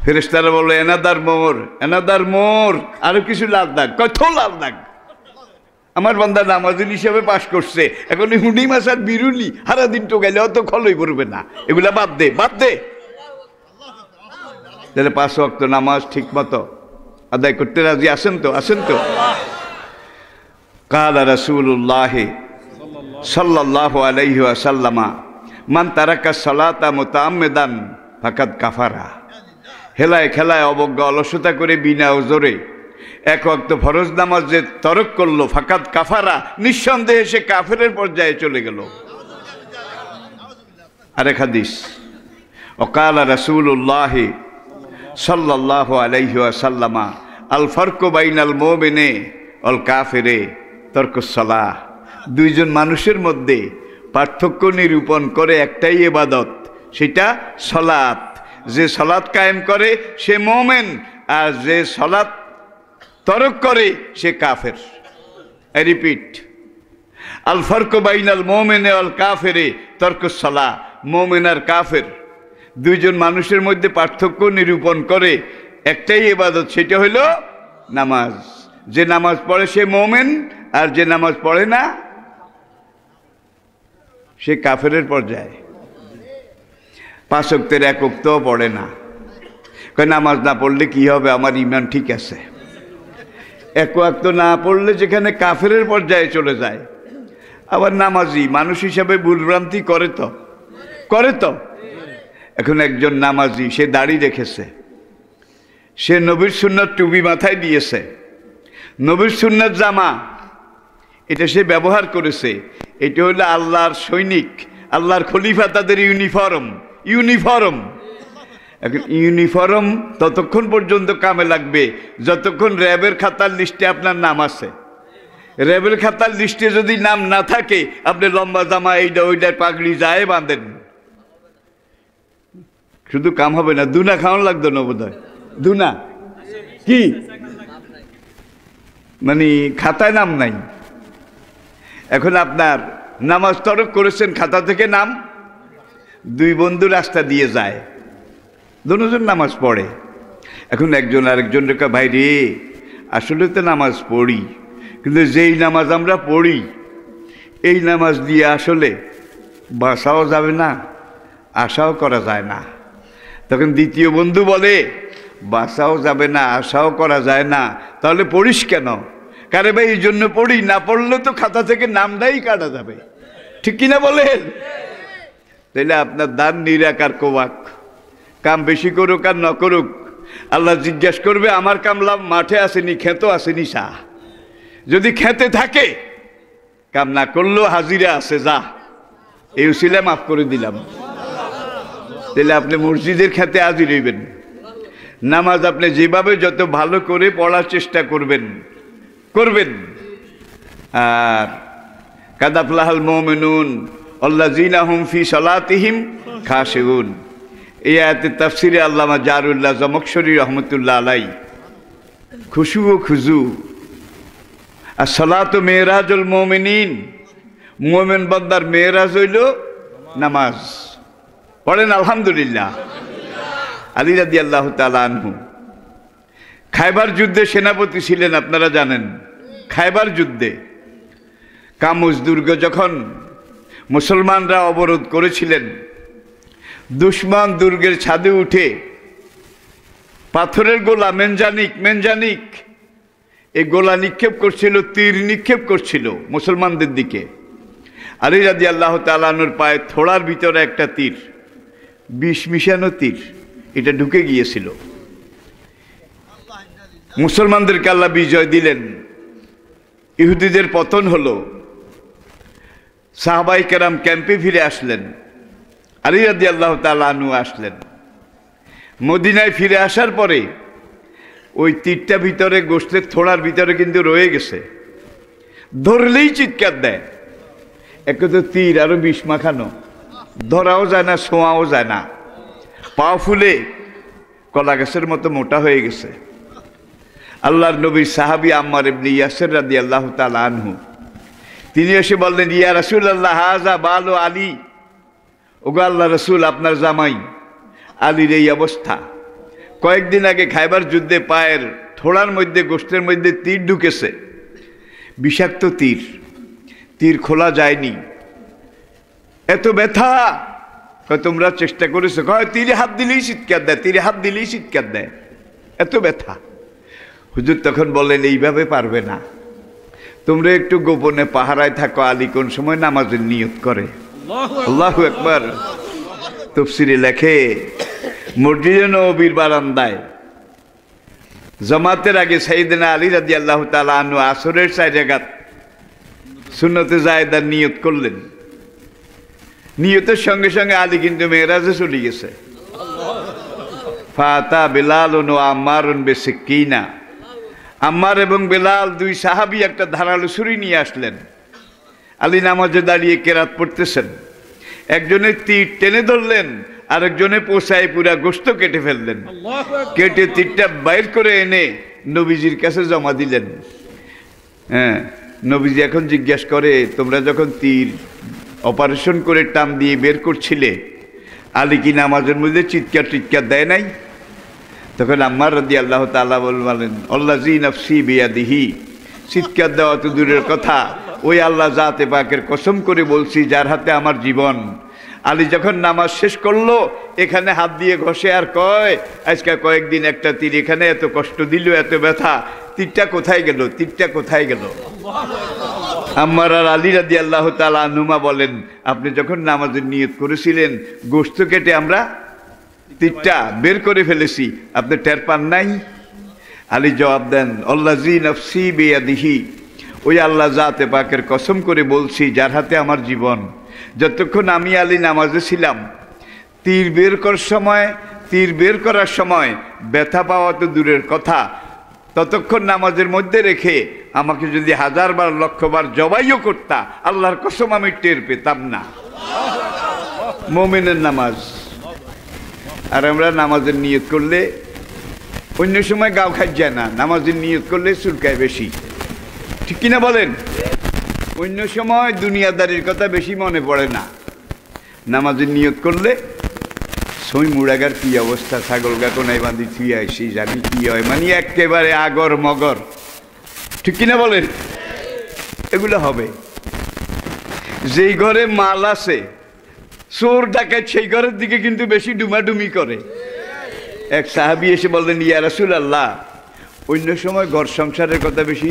ফেরেস্তারা বলল, এনাদার মোর এনাদার মোর, আরও কিছু লাল দাগ? কত লাল দাগ। আমার বান্দা নামাজের হিসাবে পাশ করছে, এখন হুডি মাছ আর বিরুলি হারা দিন গেলে অত খলই পড়বে না। এগুলা বাদ দে বাদ দে। তাহলে পাঁচ অক্ত নামাজ ঠিক মতো আদায় করতে রাজি? আছেন তো আছেন তো। কালা রাসূলুল্লাহ সাল্লাল্লাহু আলাইহি ওয়াসাল্লামা, মান তারাকা সালাতা মুতাআম্মিদান ফাকাদ কাফারা। হেলায় খেলায় অবজ্ঞা অলসতা করে বিনা ওজোরে এক অক্ত ফরজ নামাজ যে তরক করল, ফাকাদ কাফারা, নিঃসন্দেহে সে কাফেরের পর্যায়ে চলে গেল। আরেক হাদিস, অকালা রাসূলুল্লাহ সাল্লাল্লাহু আলাইহি ওয়াসাল্লামা, আল ফরকু বাইনাল মুমিনে অল কাফেরে তর্কসলাহ দুইজন মানুষের মধ্যে পার্থক্য নিরূপণ করে একটাই এবাদত সেটা সলাৎ যে সলাৎ কায়েম করে, সে মোমেন, আর যে সলাৎ তরক করে, সে কাফের। রিপিট আল ফরক বাইনাল মোমেনে অল কাফেরে তর্কসলা মোমেন আর কাফের। দুইজন মানুষের মধ্যে পার্থক্য নিরূপণ করে একটাই এবাদত সেটা হইল নামাজ। যে নামাজ পড়ে সে মোমেন, আর যে নামাজ পড়ে না, সে কাফেরের পর্যায়ে। পাঁচ অক্তের এক অক্তও পড়ে না। নামাজ না পড়লে কি হবে? আমার ইমান ঠিক আছে। এক ওয়াক্ত না পড়লে যেখানে কাফেরের পর্যায়ে চলে যায়। আবার নামাজি, মানুষ হিসাবে ভুলভ্রান্তি করে তো। করে তো। এখন একজন নামাজি, সে দাড়ি রেখেছে সে নবীর সুন্নত টুপি মাথায় দিয়েছে। নবীর সুন্নত জামা, এটা সে ব্যবহার করেছে। এটা হলো আল্লাহর সৈনিক, আল্লাহর খলিফা, তাদের ইউনিফর্ম ইউনিফর্ম। এখন ইউনিফর্ম ততক্ষণ পর্যন্ত কামে লাগবে। যতক্ষণ র্যাবের খাতার লিস্টে আপনার নাম আছে। র্যাবের খাতার লিস্টে যদি নাম না থাকে, আপনি লম্বা জামা এইটা ওইটা পাগড়ি যায় বাঁধেন। শুধু কাম হবে না, দুনা খাওয়ান লাগতো না বোধ দুনা? কি? মানে খাতায় নাম নাই। এখন আপনার নামাজ তরক করেছেন, খাতা থেকে নাম? দুই বন্ধু রাস্তা দিয়ে যায়। দুজন নামাজ পড়ে। এখন একজন আরেকজন রেখা, ভাই রে, আসলে তো নামাজ পড়ি, কিন্তু যেই নামাজ আমরা পড়ি, এই নামাজ দিয়ে আসলে বাসাও যাবে না, আশাও করা যায় না। তখন দ্বিতীয় বন্ধু বলে, বাসাও যাবে না, আশাও করা যায় না, তাহলে পড়িস কেন? কারে ভাই, এই জন্য পড়ি, না পড়লে তো খাতা থেকে নামটাই কাটা যাবে। ঠিক কিনা বলেন? তাইলে আপনার দান নিরাকার কোবাক। কাম বেশি করুক আর ন করুক, আল্লাহ জিজ্ঞেস করবে, আমার কামলাম মাঠে আসেনি, খেতো আসেনি সা যদি খেতে থাকে, কাম না করলেও হাজিরা আছে, যা। এই উসিলে মাফ করে দিলাম। তাহলে আপনি মসজিদের খেতে হাজির হইবেন। নামাজ আপনি যেভাবে যত ভালো করে পড়ার চেষ্টা করবেন করবেন। আর কাদাফলাহাল মোমেনুন আল্লাহ জিনাহুম ফি সলাতিহিম খাসেউন এই আয়াতের তাফসিরে আল্লামা জারুল্লাহ জমকশরী রহমতুল্লাহ আলাই খুশু ও খুজু আর সলাত মেয়েরাজুল মোমেনিন মোমেন বন্দার মেয়েরাজ হইল নামাজ। পড়েন, আলহামদুলিল্লাহ। আলী রাদি আল্লাহ তালা খাইবার যুদ্ধে সেনাপতি ছিলেন, আপনারা জানেন। খাইবার যুদ্ধে কামুজ দুর্গ যখন মুসলমানরা অবরোধ করেছিলেন, দুশ্মন দুর্গের ছাদে উঠে পাথরের গোলা, মেনজানিক মেনজানিক এই গোলা নিক্ষেপ করছিল, তীর নিক্ষেপ করছিল মুসলমানদের দিকে। আলী রাজি আল্লাহ তালানুর পায়ে থোড়ার ভিতরে একটা তীর। বিষ মিশানো তীর, এটা ঢুকে গিয়েছিল। মুসলমানদেরকে আল্লাহ বিজয় দিলেন। ইহুদিদের পতন হলো। সাহাবাই কেরাম ক্যাম্পে ফিরে আসলেন। আলী রাদি আল্লাহ তালু আসলেন। মদিনায় ফিরে আসার পরে ওই তীরটা ভিতরে, গোষ্ঠের থোড়ার ভিতরে কিন্তু রয়ে গেছে। ধরলেই চিৎকার দেয়। একে তো তীর, আরও বিষ মাখানো। ধরাও যায় না ছোঁয়াও যায় না। পা ফুলে কলা গাছের মতো মোটা হয়ে গেছে। আল্লাহর নবীর সাহাবি আম্মার এমনি ইয়াসের রাদি আল্লাহ আনহু, তিনি এসে বললেন, ইয়া রসুল আল্লাহ হাজা বালো আলী। ওগো আল্লাহ রসুল, আপনার জামাই আলীর এই অবস্থা। কয়েকদিন আগে খাইবার যুদ্ধে পায়ের থোড়ার মধ্যে, গোষ্ঠের মধ্যে তীর ঢুকেছে। বিষাক্ত তীর। তীর খোলা যায়নি। এত ব্যথা। তোমরা চেষ্টা করেছ। কয়, তীরে হাত দিলেই চিৎকার দেয়, তীরে হাত দিলেই চিৎকার দেয়। এত ব্যথা। হুজুর তখন বললেন, এইভাবে পারবে না। তোমরা একটু গোপনে পাহারায় থাকো, আলী কোন সময় নামাজের নিয়ত করে। আল্লাহ একবার তফসিরে লেখে, মসজিদে নবীর বারান্দায় জমাতের আগে সাইদিনা আলী রাজি আল্লাহ তালা আনু আসরের চাই জায়গাত সুন্নতে জায়দার নিয়ত করলেন। নিয়তের সঙ্গে সঙ্গে আলী কিন্তু মেয়েরাজে চলে গেছে। ফাতা বেলাল ও আম্মার বেশি কিনা আম্মার এবং বেলাল দুই সাহাবি একটা ধারালো ছুরি নিয়ে আসলেন। আলী নামাজে দাঁড়িয়ে কেরাত পড়তেছেন। একজনের তীর টেনে ধরলেন আরেকজনে পোষায় পুরা গোস্ত কেটে ফেললেন। কেটে তীরটা বাইর করে এনে নবীজির কাছে জমা দিলেন। হ্যাঁ নবীজি এখন জিজ্ঞেস করে তোমরা যখন তীর অপারেশন করে টান দিয়ে বের করছিলে। আলী কি নামাজের মধ্যে চিৎকার টিৎকার দেয় নাই? তখন আম্মার রদি আল্লাহ তাল্লাহ বলেন আল্লাহ জি নফসি বিয়াদিহি। চিৎকার দেওয়া তো দূরের কথা। ওই আল্লাহ জাতে পাকের কসম করে বলছি, যার হাতে আমার জীবন। আলী যখন নামাজ শেষ করল, এখানে হাত দিয়ে ঘষে আর কয়, আজকে কয়েকদিন একটা তীর এখানে, এত কষ্ট দিল, এত ব্যথা, তীরটা কোথায় গেল, তীরটা কোথায় গেল? আম্মার আর আলী রাদি আল্লাহ তালা নুমা বলেন, আপনি যখন নামাজের নিয়ত করেছিলেন, গোস্ত কেটে আমরা তীরটা বের করে ফেলেছি, আপনি টের পান নাই? আলী জবাব দেন, আল্লাহ নফসি ওই আল্লাহ জাতে পাকের কসম করে বলছি, যার হাতে আমার জীবন যতক্ষণ আমি আলী নামাজে ছিলাম, তীর বের করার সময়, তীর বের করার সময় ব্যথা পাওয়া তো দূরের কথা। ততক্ষণ নামাজের মধ্যে রেখে আমাকে যদি হাজারবার লক্ষবার জবাইও করতা, আল্লাহর কসম আমি টের পেতাম না। মোমেনের নামাজ। আর আমরা নামাজের নিয়ত করলে অন্য সময় গাও খাই যায় না, নামাজের নিয়ত করলে চুলকায় বেশি। ঠিক কিনা বলেন? অন্য সময় দুনিয়াদারির কথা বেশি মনে পড়ে না। নামাজের নিয়ত করলে সই মুড়াগার কি অবস্থা, ছাগল গা কোনায় বাঁধি থুই আইসি, জানি কি হয় মানে একেবারে আগর মগর। ঠিক কিনা বলেন? এগুলো হবে। যেই ঘরে মাল আছে, চোর ডাকাত সেই ঘরের দিকে কিন্তু বেশি ডুমাডুমি করে। এক সাহাবি এসে বললেন, ইয়া রাসুল আল্লাহ অন্য সময় ঘর সংসারের কথা বেশি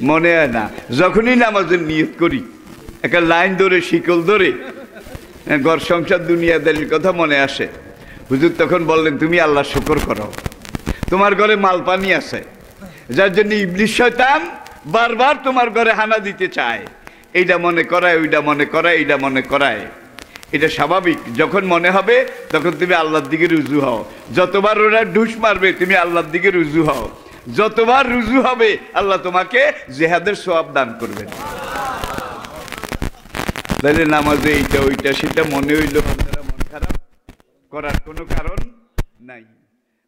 মনে হয় না। যখনই নামাজের নিয়ত করি একটা লাইন ধরে শিকল ধরে হ্যাঁ, ঘর সংসার দুনিয়াদারির কথা মনে আসে। হুজুর তখন বললেন তুমি আল্লাহ শুকর করো। তোমার ঘরে মাল পানি আছে। যার জন্য ইবলিশ বারবার তোমার ঘরে হানা দিতে চায়। এইটা মনে করায় ওইটা মনে করায় এইটা মনে করায়। এটা স্বাভাবিক। যখন মনে হবে তখন তুমি আল্লাহর দিকে রুজু হও। যতবার ওরা ঢুস মারবে তুমি আল্লাহর দিকে রুজু হও। যতবার রুজু হবে, আল্লাহ তোমাকে জেহাদের সোয়াব দান করবেন। তাহলে নামাজে এইটা, ওইটা, সেটা মনে হইল মন খারাপ, করার কোনো কারণ নাই।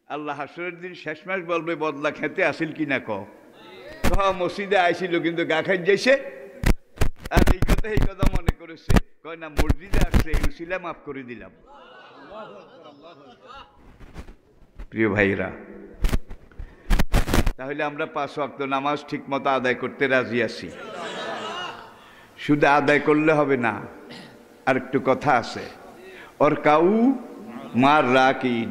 আল্লাহ হাসরের দিন শেষ মাস বলবে, বদলা খেতে আসিল কি না ক মসজিদে আইছিল কিন্তু গা খাই যাইছে। আর এই কথা এই কথা মনে করেছে। কয়, না, মসজিদে আসছে, এই মাফ করে দিলাম। প্রিয় ভাইরা তাহলে আমরা পাঁচ ওয়াক্ত নামাজ ঠিক মতো আদায় করতে রাজি আছি। শুধু আদায় করলে হবে না আর একটু কথা আছে। ওর কাউ মার রাকিন।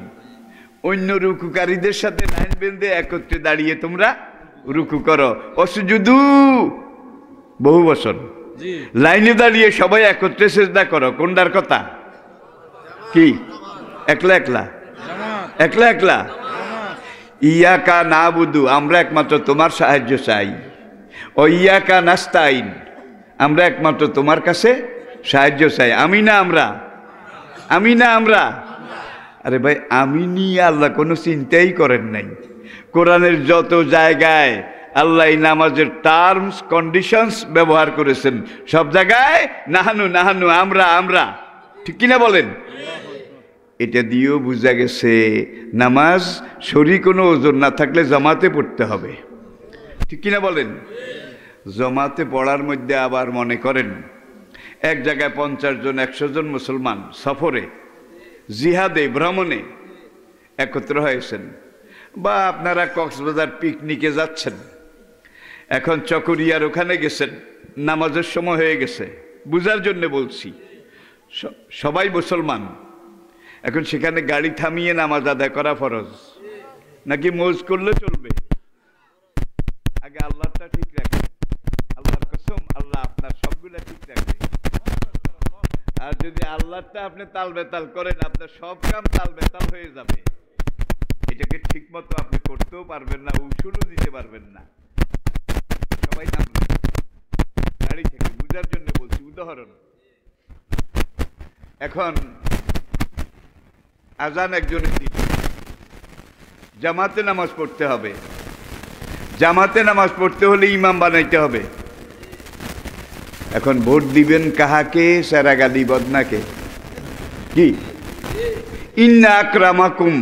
অন্য রুকুকারীদের সাথে লাইন বেঁধে একত্রে দাঁড়িয়ে তোমরা রুকু করো। অসুজুদু বহু বছর লাইনে দাঁড়িয়ে সবাই একত্রে চেষ্টা করো। কোনটার কথা? কি? একলা একলা? একলা একলা? ইয়াকা না বুধু আমরা একমাত্র তোমার সাহায্য চাই। ও ইয়াকা নাস্তাইন, আমরা একমাত্র তোমার কাছে সাহায্য চাই। আমি না আমরা? আমি না আমরা? আরে ভাই, আমি নিয়ে আল্লাহ কোনো চিন্তাই করেন নাই। কোরআনের যত জায়গায় আল্লাহ নামাজের টার্মস কন্ডিশনস ব্যবহার করেছেন, সব জায়গায় নাহানু নাহানু, আমরা আমরা। ঠিক কিনা বলেন? এটা দিয়েও বোঝা গেছে, নামাজ শরীর কোনো ওজন না থাকলে জমাতে পড়তে হবে। ঠিক কিনা বলেন? জমাতে পড়ার মধ্যে আবার মনে করেন, এক জায়গায় পঞ্চাশ জন, একশো জন মুসলমান সফরে, জিহাদে, ভ্রমণে একত্র হয়েছেন বা আপনারা কক্সবাজার পিকনিকে যাচ্ছেন, এখন চকরিয়ার ওখানে গেছেন, নামাজের সময় হয়ে গেছে। বুঝার জন্য বলছি সবাই মুসলমান। এখন সেখানে গাড়ি থামিয়ে নামাজ আদায় করা ফরজ। নাকি মৌজ করলে চলবে? আগে আল্লাহটা ঠিক রাখে। আল্লাহর কসম, আল্লাহ আপনার সবগুলা ঠিক রাখবে আর যদি আল্লাহটা আপনি তাল বেতাল করেন, আপনার সব কাম তাল বেতাল হয়ে যাবে। এটাকে ঠিক মতো আপনি করতেও পারবেন না, উসুলও দিতে পারবেন না। সবাই নামবে। গাড়ি থেকে বুঝার জন্য বলছি, উদাহরণ। এখন আজান একজনের জামাতে নামাজ পড়তে হবে। জামাতে নামাজ পড়তে হলে ইমাম বানাইতে হবে। এখন ভোট দিবেন কাহাকে? স্যারাগালি বদনাকে। কি? ইন্না আক্রামাকুম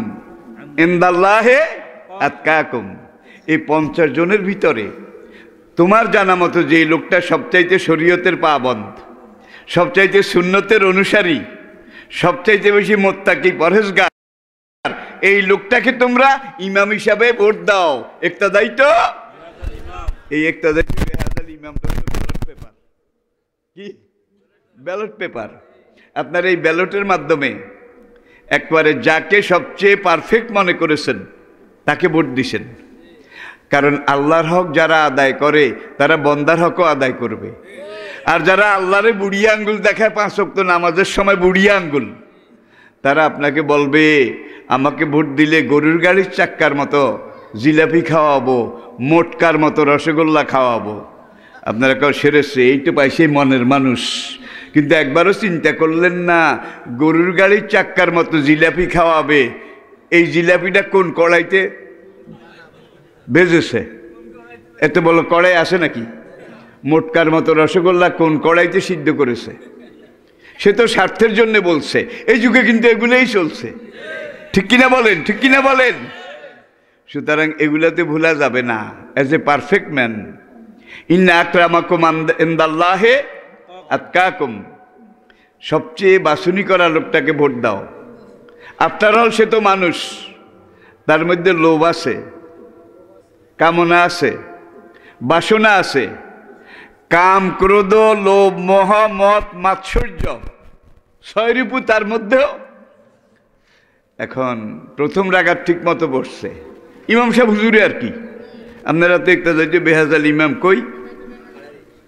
ইন্দাল্লাহে আতকাকুম। এই পঞ্চাশ জনের ভিতরে তোমার জানা মতো যে লোকটা সবচাইতে শরীয়তের পাবন্ধ সবচাইতে সুন্নতের অনুসারী সবচাইতে বেশি মোত্তাকি পরহেজগার। এই লোকটাকে তোমরা ইমাম হিসাবে ভোট দাও। একটা দায়িত্ব এই একটা কি? Ballot paper. আপনার এই ব্যালটের মাধ্যমে একবারে যাকে সবচেয়ে পারফেক্ট মনে করেছেন, তাকে ভোট দিছেন। কারণ আল্লাহর হক যারা আদায় করে, তারা বন্দার হকও আদায় করবে। আর যারা আল্লাহরে বুড়িয়া আঙ্গুল দেখায় পাঁচ অক্ত নামাজের সময় বুড়িয়া আঙ্গুল, তারা আপনাকে বলবে, আমাকে ভোট দিলে গরুর গাড়ির চাক্কার মতো জিলাপি খাওয়াবো, মোটকার মতো রসগোল্লা খাওয়াবো। আপনারা কেউ সেরেছে, এই তো পাইছে মনের মানুষ। কিন্তু একবারও চিন্তা করলেন না, গরুর গাড়ির চাক্কার মতো জিলাপি খাওয়াবে। এই জিলাপিটা কোন কড়াইতে ভেজেছে? এত বলো, কড়াই আছে নাকি? মোটকার মতো রসগোল্লা কোন কড়াইতে সিদ্ধ করেছে? সে তো স্বার্থের জন্য বলছে। এই যুগে কিন্তু এগুলোই চলছে। ঠিক কিনা বলেন? ঠিক কিনা বলেন? সুতরাং এগুলাতে ভুলা যাবে না। অ্যাজ এ পারফেক্ট ম্যান ইন্না আক্রামাকুম ইন্দাল্লাহে আতকাকুম। সবচেয়ে বাসুনি করা লোকটাকে ভোট দাও। আফটার অল সে তো মানুষ। তার মধ্যে লোভ আছে, কামনা আছে, বাসনা আছে। কাম, ক্রোধ, লোভ, মোহ, মত, মাৎসর্য ছয়রিপু তার মধ্যেও এখন প্রথম রাগার ঠিক মতো বসছে। ইমাম সাহেব, হুজুরে আর কি? আপনারা তো একটা যাইতে বেহাজাল ইমাম কই?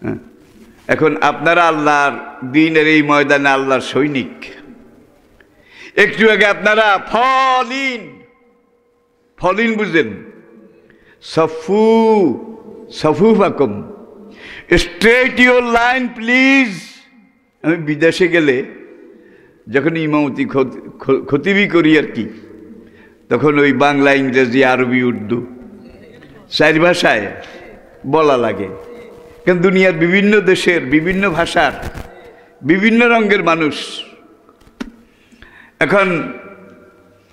হ্যাঁ। এখন আপনারা আল্লাহর দিনের এই ময়দানে আল্লাহর সৈনিক। একটু আগে আপনারা ফলিন। ফলিন বুঝেন। সফু সফু ফাকম স্ট্রেট ইউর লাইন প্লিজ আমি বিদেশে গেলে যখন ইমামতি খতিবি করি আর কি, তখন ওই বাংলা, ইংরেজি, আরবি, উর্দু চার ভাষায় বলা লাগে। কারণ দুনিয়ার বিভিন্ন দেশের, বিভিন্ন ভাষার, বিভিন্ন রঙের মানুষ। এখন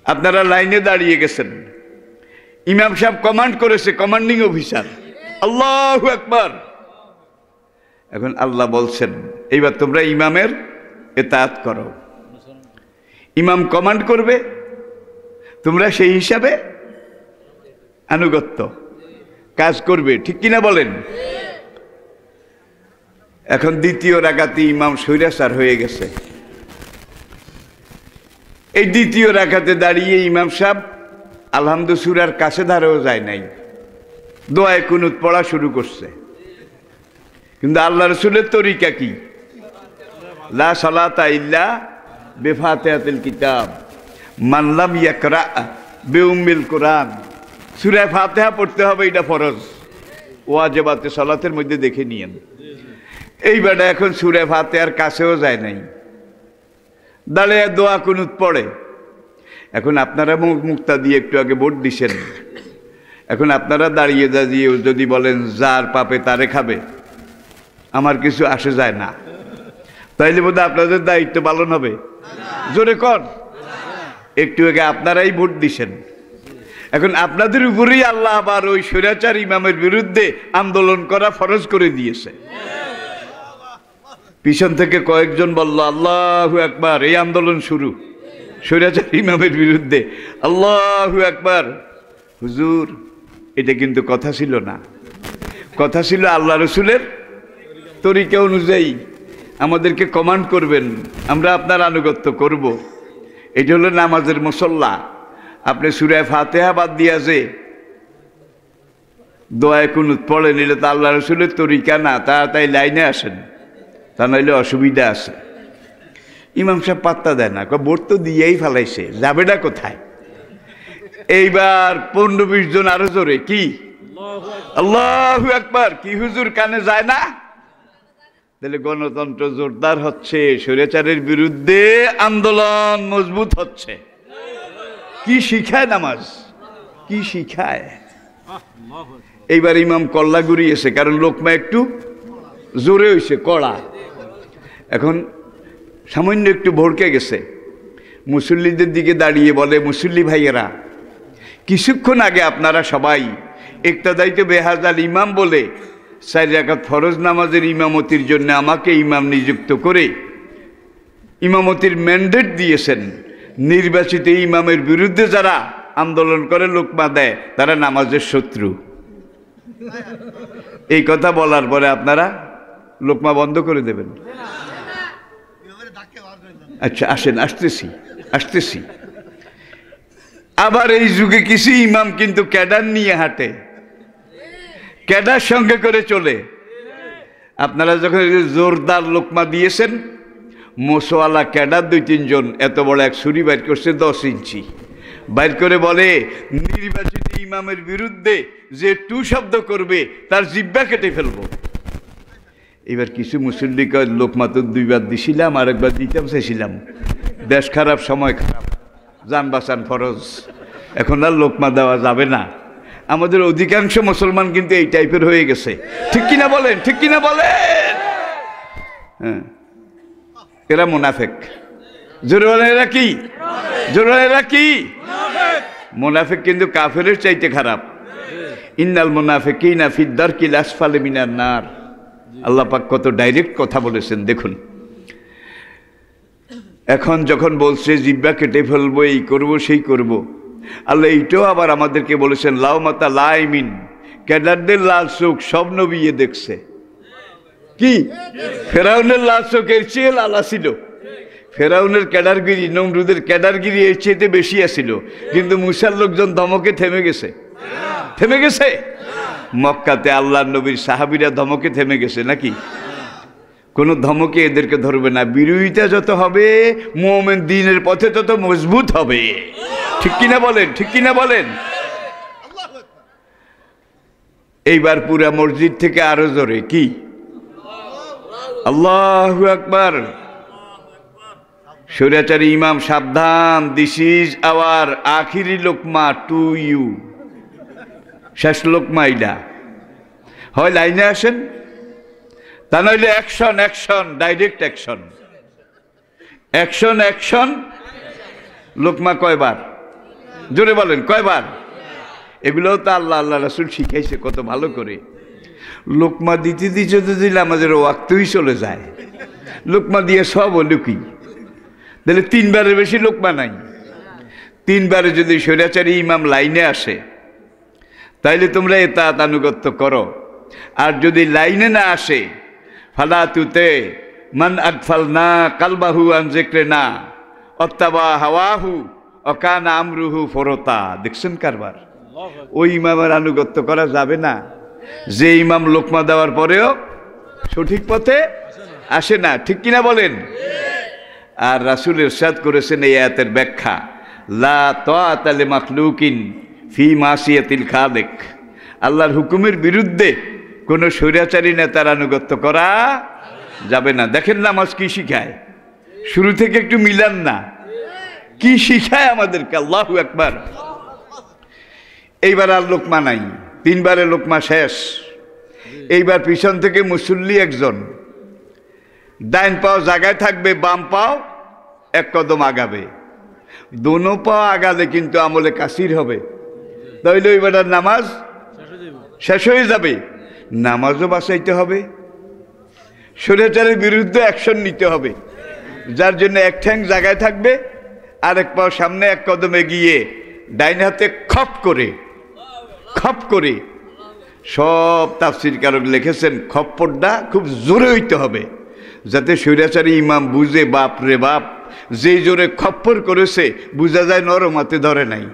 আপনারা লাইনে দাঁড়িয়ে গেছেন। ইমাম সাহেব কমান্ড করেছে, কমান্ডিং অফিসার। আল্লাহ একবার এখন আল্লাহ বলছেন, এইবার তোমরা ইমামের এতায়াত করো। ইমাম কমান্ড করবে, তোমরা সেই হিসাবে আনুগত্য। কাজ করবে, ঠিক কিনা বলেন? এখন দ্বিতীয় রাগাতে ইমাম সৈরাসার হয়ে গেছে। এই দ্বিতীয় রাখাতে দাঁড়িয়ে ইমাম সাহেব আলহামদু সুরার কাছে ধারেও যায় নাই। দোয়ায় কুনুত পড়া শুরু করছে। কিন্তু আল্লাহ রসুলের তরিকা কি? লা সালাতা ইল্লা বেফাতেহাতিল কিতাব। মানলাম ইয়াকরা বেউমিল কোরআন। সুরায় ফাতেহা পড়তে হবে, এটা ফরজ। ওয়াজেবাতে সলাতের মধ্যে দেখে নিয়েন। এই বেটা এখন সুরে ফাতেহার কাছেও যায় নাই। দাঁড়িয়ে দোয়া কুনুত পড়ে। এখন আপনারা মুখ মুক্তা দিয়ে একটু আগে ভোট দিছেন। এখন আপনারা দাঁড়িয়ে দাঁড়িয়ে যদি বলেন, যার পাপে তারে খাবে। আমার কিছু আসে যায় না। তাইলে বোধ আপনাদের দায়িত্ব পালন হবে। জোরে কর একটু আগে আপনারাই ভোট দিছেন। এখন আপনাদের উপরেই আল্লাহ আবার ওই স্বৈরাচার ইমামের বিরুদ্ধে আন্দোলন করা ফরজ করে দিয়েছে। পিছন থেকে কয়েকজন বলল, আল্লাহু একবার এই আন্দোলন শুরু। স্বৈরাচার ইমামের বিরুদ্ধে, আল্লাহু একবার হুজুর, এটা কিন্তু কথা ছিল না। কথা ছিল আল্লাহ রসুলের তরিকা অনুযায়ী আমাদেরকে কমান্ড করবেন। আমরা আপনার আনুগত্য করব। এটা হলো নামাজের মুসল্লা আপনি সুরায় ফাতেহা বাদ দিয়া যে দোয়ায় কুনুত পড়ে নিলে তো আল্লাহ রসুলের তরিকা না তাড়াতাড়ি লাইনে আসেন। তা নইলে অসুবিধা আছে। ইমাম সাহেব পাত্তা দেয় না ভোট তো দিয়েই ফেলাইছে যাবেটা কোথায়? এইবার পনেরো বিশ জন আরও জোরে কি? আল্লাহ একবার কি হুজুর কানে যায় না? তাহলে গণতন্ত্র জোরদার হচ্ছে, স্বৈরাচারের বিরুদ্ধে আন্দোলন মজবুত হচ্ছে। কি শিখায় নামাজ? কি শিখায়? এইবার ইমাম কল্লা ঘুরিয়েছে কারণ লোকমা একটু জোরে হয়েছে কড়া। এখন সামান্য একটু ভড়কে গেছে। মুসল্লিদের দিকে দাঁড়িয়ে বলে, মুসল্লি ভাইয়েরা, কিছুক্ষণ আগে আপনারা সবাই একটা দায়িত্ব বেহাজাল ইমাম বলে চার রাকাত ফরজ নামাজের ইমামতির জন্য আমাকে ইমাম নিযুক্ত করে ইমামতির ম্যান্ডেট দিয়েছেন। নির্বাচিত ইমামের বিরুদ্ধে যারা আন্দোলন করে লোকমা দেয় তারা নামাজের শত্রু। এই কথা বলার পরে আপনারা লোকমা বন্ধ করে দেবেন। আচ্ছা আসেন, আসতেছি আসতেছি। আবার এই যুগে কিছু ইমাম কিন্তু ক্যাডার নিয়ে হাঁটে। ক্যাডার সঙ্গে করে চলে। আপনারা যখন জোরদার লোকমা দিয়েছেন, মোসোয়ালা ক্যাডার দুই তিনজন এত বড় এক ছুরি বাইর করছে দশ ইঞ্চি। বাইর করে বলে, নির্বাচিত ইমামের বিরুদ্ধে যে টু শব্দ করবে, তার জিব্বা কেটে ফেলব। এবার কিছু মুসল্লি কয়, লোকমা তো দুইবার দিছিলাম আর একবার দিতাম চাইছিলাম দেশ খারাপ, সময় খারাপ, যান বাঁচান ফরজ। এখন আর লোকমা দেওয়া যাবে না। আমাদের অধিকাংশ মুসলমান কিন্তু এই টাইপের হয়ে গেছে। ঠিক কিনা বলেন? ঠিক কিনা বলেন? হ্যাঁ। এরা মুনাফেক। জোরে বলেন, এরা কি? জোরে বলেন, এরা কি? মোনাফেক কিন্তু কাফেরের চাইতে খারাপ। ইন্নাল মোনাফেকিনা ফিদ্দার কিল আসফালে মিনার নার। আল্লাহ পাক কত ডাইরেক্ট কথা বলেছেন, দেখুন। এখন যখন বলছে, জিব্বা কেটে ফেলব, এই করব, সেই করব। আল্লাহ এইটাও আবার আমাদেরকে বলেছেন, লাউ মাতা লাইমিন ক্যাডারদের লাল চোখ সব নবিয়ে দেখছে। কি? ফেরাউনের লাল চোখ এর চেয়ে লালা ছিল ফেরাউনের ক্যাডারগিরি নমরুদের ক্যাডারগিরি এর চেয়েতে বেশি আসিল কিন্তু মুসার লোকজন ধমকে থেমে গেছে। থেমে গেছে? মক্কাতে আল্লাহ নবীর সাহাবিরা ধমকে থেমে গেছে নাকি? কোনো ধমকে এদেরকে ধরবে না। বিরোধিতা যত হবে, মোমেন দিনের পথে তত মজবুত হবে। ঠিক কিনা বলেন, ঠিক কিনা বলেন? এইবার পুরা মসজিদ থেকে আরও জোরে, কি? আল্লাহ আকবার। স্বৈরাচারী ইমাম, সাবধান দিস ইজ আওয়ার আখিরি লোকমা টু ইউ শেষ লোকমা এইটা হয় লাইনে আসেন? তা নইলে action action direct action action action লোকমা কয়বার? জোরে বলেন, কয়বার? এগুলোও তো আল্লাহ আল্লাহ রাসুল শিখাইছে, কত ভালো করে। লোকমা দিতে দিতে যদি আমাদের ওয়াক্তই চলে যায়। লোকমা দিয়ে সব হলো কি? তাহলে তিনবারের বেশি লোকমা নাই। তিনবারে যদি স্বৈরাচারী ইমাম লাইনে আসে, তাইলে তোমরা এটা আনুগত্য করো। আর যদি লাইনে না আসে, ফালা তুতে মান আকফাল না কালবাহু আনজেক্রে না অত্তাবা হাওয়াহু অকান আমরুহু ফরতা। দেখছেন কারবার? ওই ইমামের আনুগত্য করা যাবে না। যে ইমাম লোকমা দেওয়ার পরেও সঠিক পথে আসে না। ঠিক কিনা বলেন? আর রাসুল ইরশাদ করেছেন এই আয়াতের ব্যাখ্যা। লা তালে মাখলুকিন ফি মাসিয়াতিল খালেক। আল্লাহর হুকুমের বিরুদ্ধে কোনো স্বৈরাচারী নেতার আনুগত্য করা যাবে না। দেখেন না নামাজ কি শিখায়? শুরু থেকে একটু মিলান না। কি শিখায় আমাদেরকে? আল্লাহু একবার এইবার আর লোকমা নাই। তিনবারে লোকমা শেষ। এইবার পিছন থেকে মুসল্লি একজন। ডাইন পাও জায়গায় থাকবে, বাম পাও এক কদম আগাবে। দোনো পাও আগালে কিন্তু আমলে কাসির হবে। তাইলে ওইবার আর নামাজ শেষ হয়ে যাবে। নামাজও বাঁচাইতে হবে। স্বৈরাচারের বিরুদ্ধে অ্যাকশন নিতে হবে। যার জন্য এক ঠ্যাং জায়গায় থাকবে আর এক পাও সামনে এক কদমে গিয়ে ডাইন হাতে খপ করে খপ করে। সব তাফসির কারক লিখেছেন খপ্পরটা খুব জোরে হইতে হবে। যাতে স্বৈরাচারী ইমাম বুঝে বাপ রে বাপ, যে জোরে খপ্পর করেছে, বোঝা যায় নরম হাতে ধরে নাই।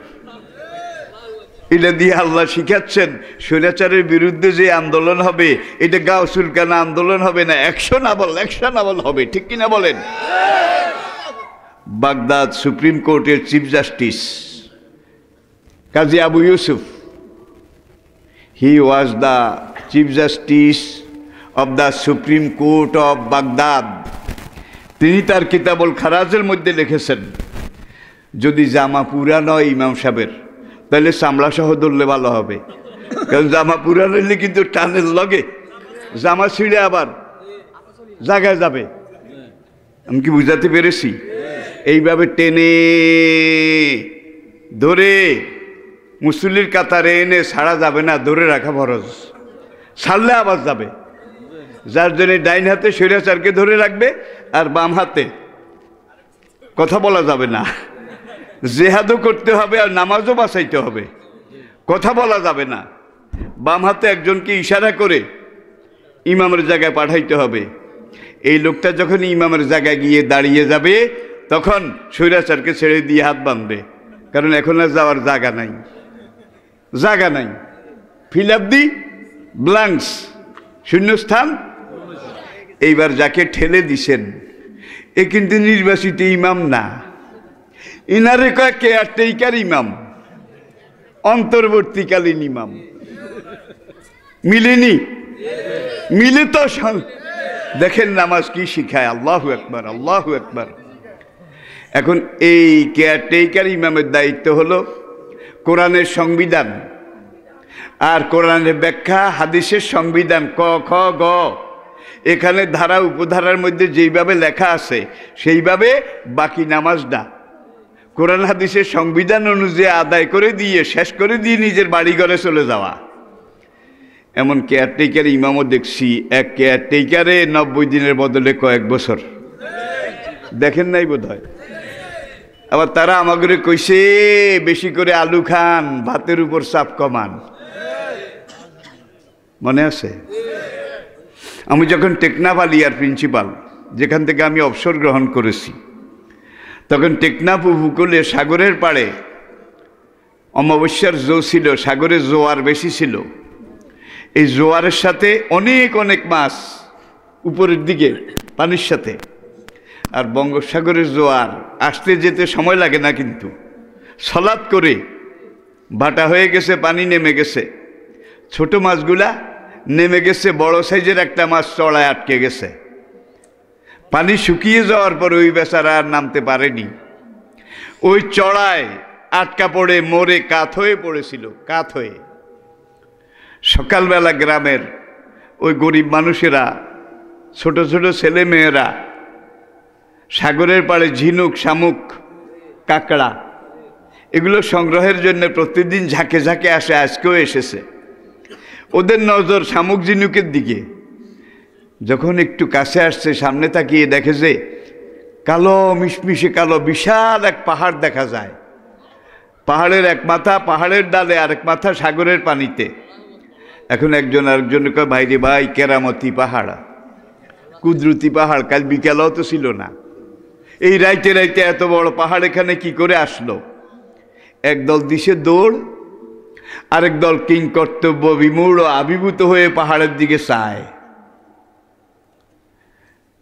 এটা দিয়ে আল্লাহ শিখাচ্ছেন, স্বৈরাচারের বিরুদ্ধে যে আন্দোলন হবে, এটা গাও সুলকানা আন্দোলন হবে না অ্যাকশন আবল অ্যাকশন আবল হবে, ঠিক কিনা বলেন? বাগদাদ সুপ্রিম কোর্টের chief justice Kazi Abu Yusuf he was the chief justice of the Supreme Court of Baghdad তিনি তার কিতাবল খারাজের মধ্যে লিখেছেন, যদি জামা পুরা নয় ইমাম সাহেবের, তাহলে সামলা সহ ধরলে ভালো হবে। কারণ জামা পুরা নইলে কিন্তু টানের লগে, জামা ছিঁড়ে আবার জায়গায় যাবে। আমি কি বুঝাতে পেরেছি? এইভাবে টেনে ধরে মুসল্লির কাতারে এনে ছাড়া যাবে না, ধরে রাখা ফরজ। ছাড়লে আবার যাবে। যার জন্য ডাইন হাতে স্বৈরাচারকে ধরে রাখবে আর বাম হাতে। কথা বলা যাবে না। জেহাদও করতে হবে আর নামাজও বাঁচাইতে হবে। কথা বলা যাবে না। বাম হাতে একজনকে ইশারা করে ইমামের জায়গায় পাঠাইতে হবে। এই লোকটা যখন ইমামের জায়গায় গিয়ে দাঁড়িয়ে যাবে তখন স্বৈরাচারকে ছেড়ে দিয়ে হাত বাঁধবে। কারণ এখন আর যাওয়ার জায়গা নাই। জায়গা নাই। ফিল আপ দি ব্লাঙ্কস শূন্যস্থান। এইবার যাকে ঠেলে দিছেন, এ কিন্তু নির্বাচিত ইমাম না। ইনারে কয় কেয়ারটেকার ইমাম? অন্তর্বর্তীকালীন ইমাম। মিলেনি? মিলে তো দেখেন নামাজ কি শিখায়। আল্লাহ একবার আল্লাহু একবার এখন এই কেয়ারটেকার ইমামের দায়িত্ব হলো কোরআনের সংবিধান। আর কোরআনের ব্যাখ্যা, হাদিসের সংবিধান, ক, খ, গ। এখানে ধারা উপধারার মধ্যে যেইভাবে লেখা আছে, সেইভাবে বাকি নামাজটা কোরআন, হাদিসের সংবিধান অনুযায়ী আদায় করে দিয়ে, শেষ করে দিয়ে নিজের বাড়ি ঘরে চলে যাওয়া। এমন কেয়ারটেকার ইমামও দেখছি, এক কেয়ারটেকারে নব্বই দিনের বদলে কয়েক বছর। দেখেন নাই বোধ হয় আবার তারা আমাকে কইছে, বেশি করে আলু খান, ভাতের উপর চাপ কমান। মনে আছে? আমি যখন টেকনাফ আলিয়ার প্রিন্সিপাল, যেখান থেকে আমি অবসর গ্রহণ করেছি, তখন টেকনাফ উপকূলে সাগরের পাড়ে অমাবস্যার জো ছিল, সাগরে জোয়ার বেশি ছিল। এই জোয়ারের সাথে অনেক অনেক মাছ উপরের দিকে, পানির সাথে। আর বঙ্গোপসাগরের জোয়ার, আসতে যেতে সময় লাগে না কিন্তু। সলাদ করে ভাটা হয়ে গেছে, পানি নেমে গেছে। ছোট মাছগুলা নেমে গেছে, বড় সাইজের একটা মাছ চড়ায় আটকে গেছে। পানি শুকিয়ে যাওয়ার পর ওই বেচারা আর নামতে পারেনি। ওই চড়ায় আটকা পড়ে, মরে কাত হয়ে পড়েছিল, কাত হয়ে। সকালবেলা গ্রামের ওই গরিব মানুষেরা, ছোট ছোট ছেলে মেয়েরা সাগরের পাড়ে ঝিনুক, শামুক, কাঁকড়া, এগুলো সংগ্রহের জন্য প্রতিদিন ঝাঁকে ঝাঁকে আসে, আজকেও এসেছে। ওদের নজর শামুক, ঝিনুকের দিকে। যখন একটু কাছে আসছে, সামনে তাকিয়ে দেখে যে কালো, মিশমিশে কালো, বিশাল এক পাহাড় দেখা যায়। পাহাড়ের এক মাথা পাহাড়ের ডালে, আরেক মাথা সাগরের পানিতে। এখন একজন আরেকজনকে কয়, ভাই রে ভাই, কেরামতি পাহাড়। কুদরতি পাহাড়, কাল বিকালও তো ছিল না। এই রাইতে রাইতে এত বড় পাহাড় এখানে কি করে আসলো? একদল দিশে দৌড়, আরেক দল কিং কর্তব্য বিমূঢ় আবিভূত হয়ে পাহাড়ের দিকে চায়।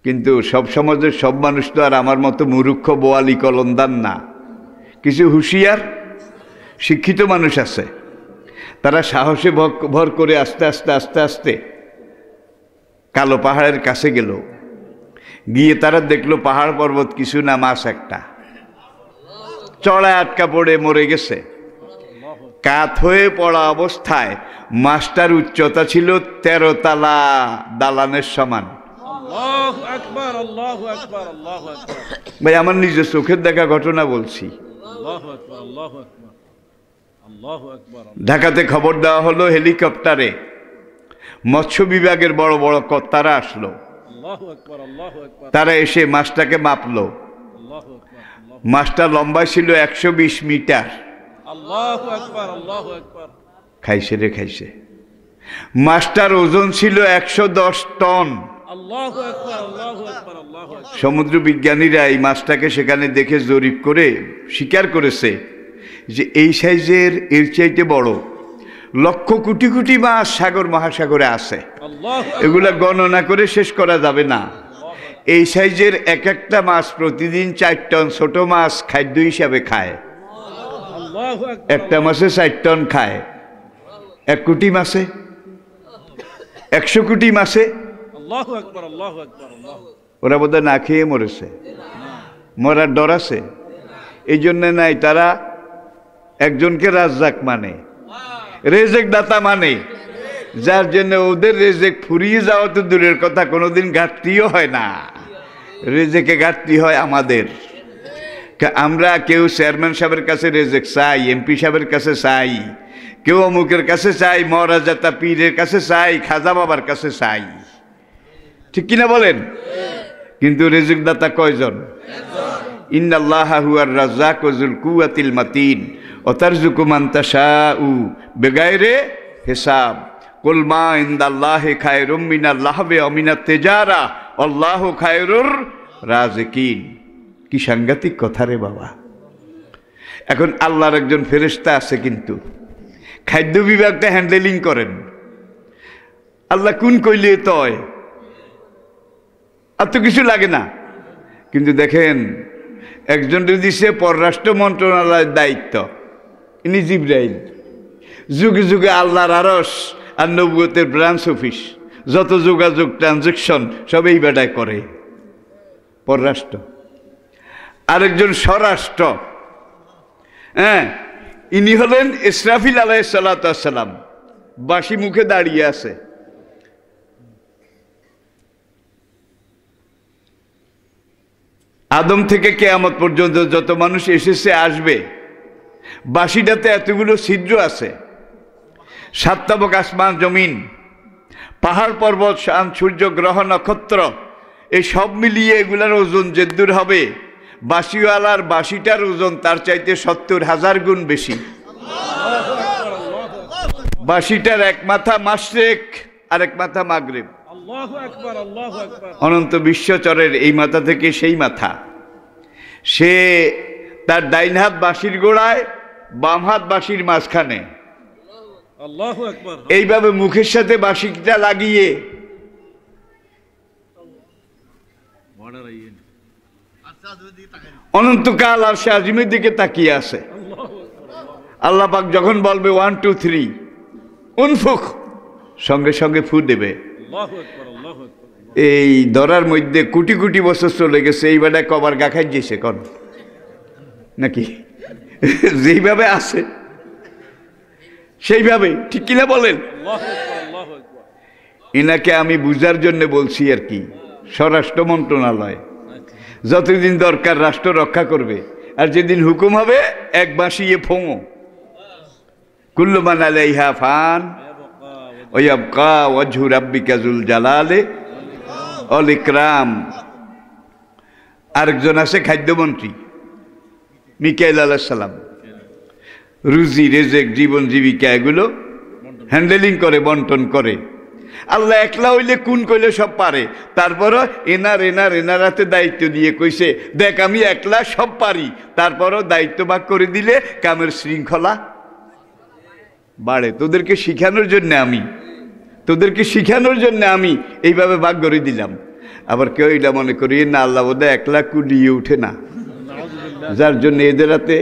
কিন্তু সব সমাজের সব মানুষ তো আর আমার মতো মুরুক্ষ বোয়ালি কলন্দান না। কিছু হুঁশিয়ার, শিক্ষিত মানুষ আছে। তারা সাহসে ভর করে আস্তে আস্তে আস্তে আস্তে কালো পাহাড়ের কাছে গেল। গিয়ে তারা দেখল পাহাড় পর্বত কিছু না মাছ একটা। চড়ায় আটকা পড়ে মরে গেছে। কাত হয়ে পড়া অবস্থায় মাছটার উচ্চতা ছিল তেরো তালা দালানের সমান। ভাই আমার নিজের চোখের দেখা ঘটনা বলছি। ঢাকাতে খবর দেওয়া হলো হেলিকপ্টারে। মৎস্য বিভাগের বড় বড় কর্তারা আসলো। তারা এসে মাছটাকে মাপলো। মাছটা লম্বা ছিল একশো বিশ মিটার। খাইছে রে খাইছে। মাছটার ওজন ছিল একশো দশ টন। সমুদ্র বিজ্ঞানীরা এই মাছটাকে সেখানে দেখে জরিপ করে স্বীকার করেছে যে এই সাইজের এর চাইতে বড়। লক্ষ কোটি কোটি মাছ সাগর মহাসাগরে আছে। এগুলা গণনা করে শেষ করা যাবে না। এই সাইজের এক একটা মাছ প্রতিদিন চার টন ছোট মাছ খাদ্য হিসাবে খায়। একটা মাছে চার টন খায়। এক কোটি মাছে? একশো কোটি মাছে? ওরা বোধহয় না খেয়ে মরেছে। মরার ডর আছে। এই জন্য নাই তারা একজনকে রাজ্জাক মানে। রেজেক দাতা মানে? যার জন্য ওদের রেজেক ফুরিয়ে যাওয়া তো দূরের কথা, কোনোদিন ঘাটতিও হয় না। রেজেকে ঘাটতি হয় আমাদের। আমরা কেউ চেয়ারম্যান সাহেবের কাছে রেজেক চাই, এমপি সাহেবের কাছে চাই, কেউ অমুকের কাছে চাই, মহারাজাতা পীরের কাছে চাই, খাজা বাবার কাছে চাই। ঠিক কিনা বলেন? কিন্তু রেজেক দাতা কয়জন? ইন্নাল্লাহ হুয়ার রাজ্জাক ওজুল কুয়াতিল মাতিন অতারজুকু মান তাশাউ, বেগাইরে হিসাব। কুল মা ইনদাল্লাহ খায়রুম মিনাল্লাহ বে অমিনা তেজারা, আল্লাহ খায়রুর রাজিকিন। কি সাংঘাতিক কথা রে বাবা। এখন আল্লাহর একজন ফেরেশতা আছে কিন্তু। খাদ্য বিভাগটা হ্যান্ডেলিং করেন। আল্লাহ কোন কইলে তয়? আর তো কিছু লাগে না। কিন্তু দেখেন একজন দিছে পররাষ্ট্র মন্ত্রণালয়ের দায়িত্ব, ইনি জিব্রাইল। যুগে যুগে আল্লাহর আরস আর নবগতের ব্রাঞ্চ অফিস যত যোগাযোগ ট্রানজেকশন সব এই বেটায় করে। পররাষ্ট্র। আরেকজন স্বরাষ্ট্র। হ্যাঁ ইনি হলেন ইসরাফিল আলাহ সাল্লাম বাসি মুখে দাঁড়িয়ে আছে। আদম থেকে কেয়ামত পর্যন্ত যত মানুষ এসেছে, আসবে। বাসিটাতে এতগুলো ছিদ্র আছে। সাতটাবক আসমান, জমিন, পাহাড়, পর্বত শান সূর্য, গ্রহ, নক্ষত্র, এই সব মিলিয়ে এগুলার ওজন যে দূর হবে? বাসিওয়ালার বাসিটার ওজন তার চাইতে সত্তর হাজার গুণ বেশি। বাসিটার এক মাথা মাসরেক আর এক মাথা মাগরেব। আল্লাহু আকবার আল্লাহু আকবার। অনন্ত বিশ্বচরের এই মাথা থেকে সেই মাথা। সে তার ডাইন হাত বাঁশির গোড়ায় বাম হাত বাঁশির মাঝখানে। এইভাবে মুখের সাথে বাঁশিটা লাগিয়ে। অনন্তকাল আর সে আজিমের দিকে তাকিয়ে আছে। আল্লাহ পাক যখন বলবে ওয়ান টু থ্রি উনফুক। সঙ্গে সঙ্গে ফু দেবে। এই ধরার মধ্যে কোটি কোটি বছর চলে গেছে এই বেলায় কবার গাখাই যেছে কন। নাকি? যেইভাবে আছে সেইভাবে ঠিক কিনা বলেন? এনাকে আমি বুঝার জন্য বলছি আর কি স্বরাষ্ট্র মন্ত্রণালয়। যতদিন দরকার রাষ্ট্র রক্ষা করবে আর যেদিন হুকুম হবে এক বাঁশিয়ে ফোঙো কুল্লমান আলাইহা ফান। জালালে। আরেকজন আছে খাদ্যমন্ত্রী, মিকাইল আলাহ সালাম। রুজি, রেজেক, জীবন জীবিকা এগুলো হ্যান্ডেলিং করে, বন্টন করে। আল্লাহ একলা হইলে কোন কইলে সব পারে। তারপরও এনার এনার এনার হাতে দায়িত্ব দিয়ে কইছে, দেখ, আমি একলা সব পারি। তারপরও দায়িত্ব ভাগ করে দিলে কামের শৃঙ্খলা বাড়ে, তোদেরকে শিখানোর জন্য আমি। তোদেরকে শিখানোর জন্য আমি এইভাবে ভাগ করে দিলাম। আবার কেউ এটা মনে করি না, আল্লাহ বোধহয় একলা কুলিয়ে উঠে না। যার জন্য এদের হাতে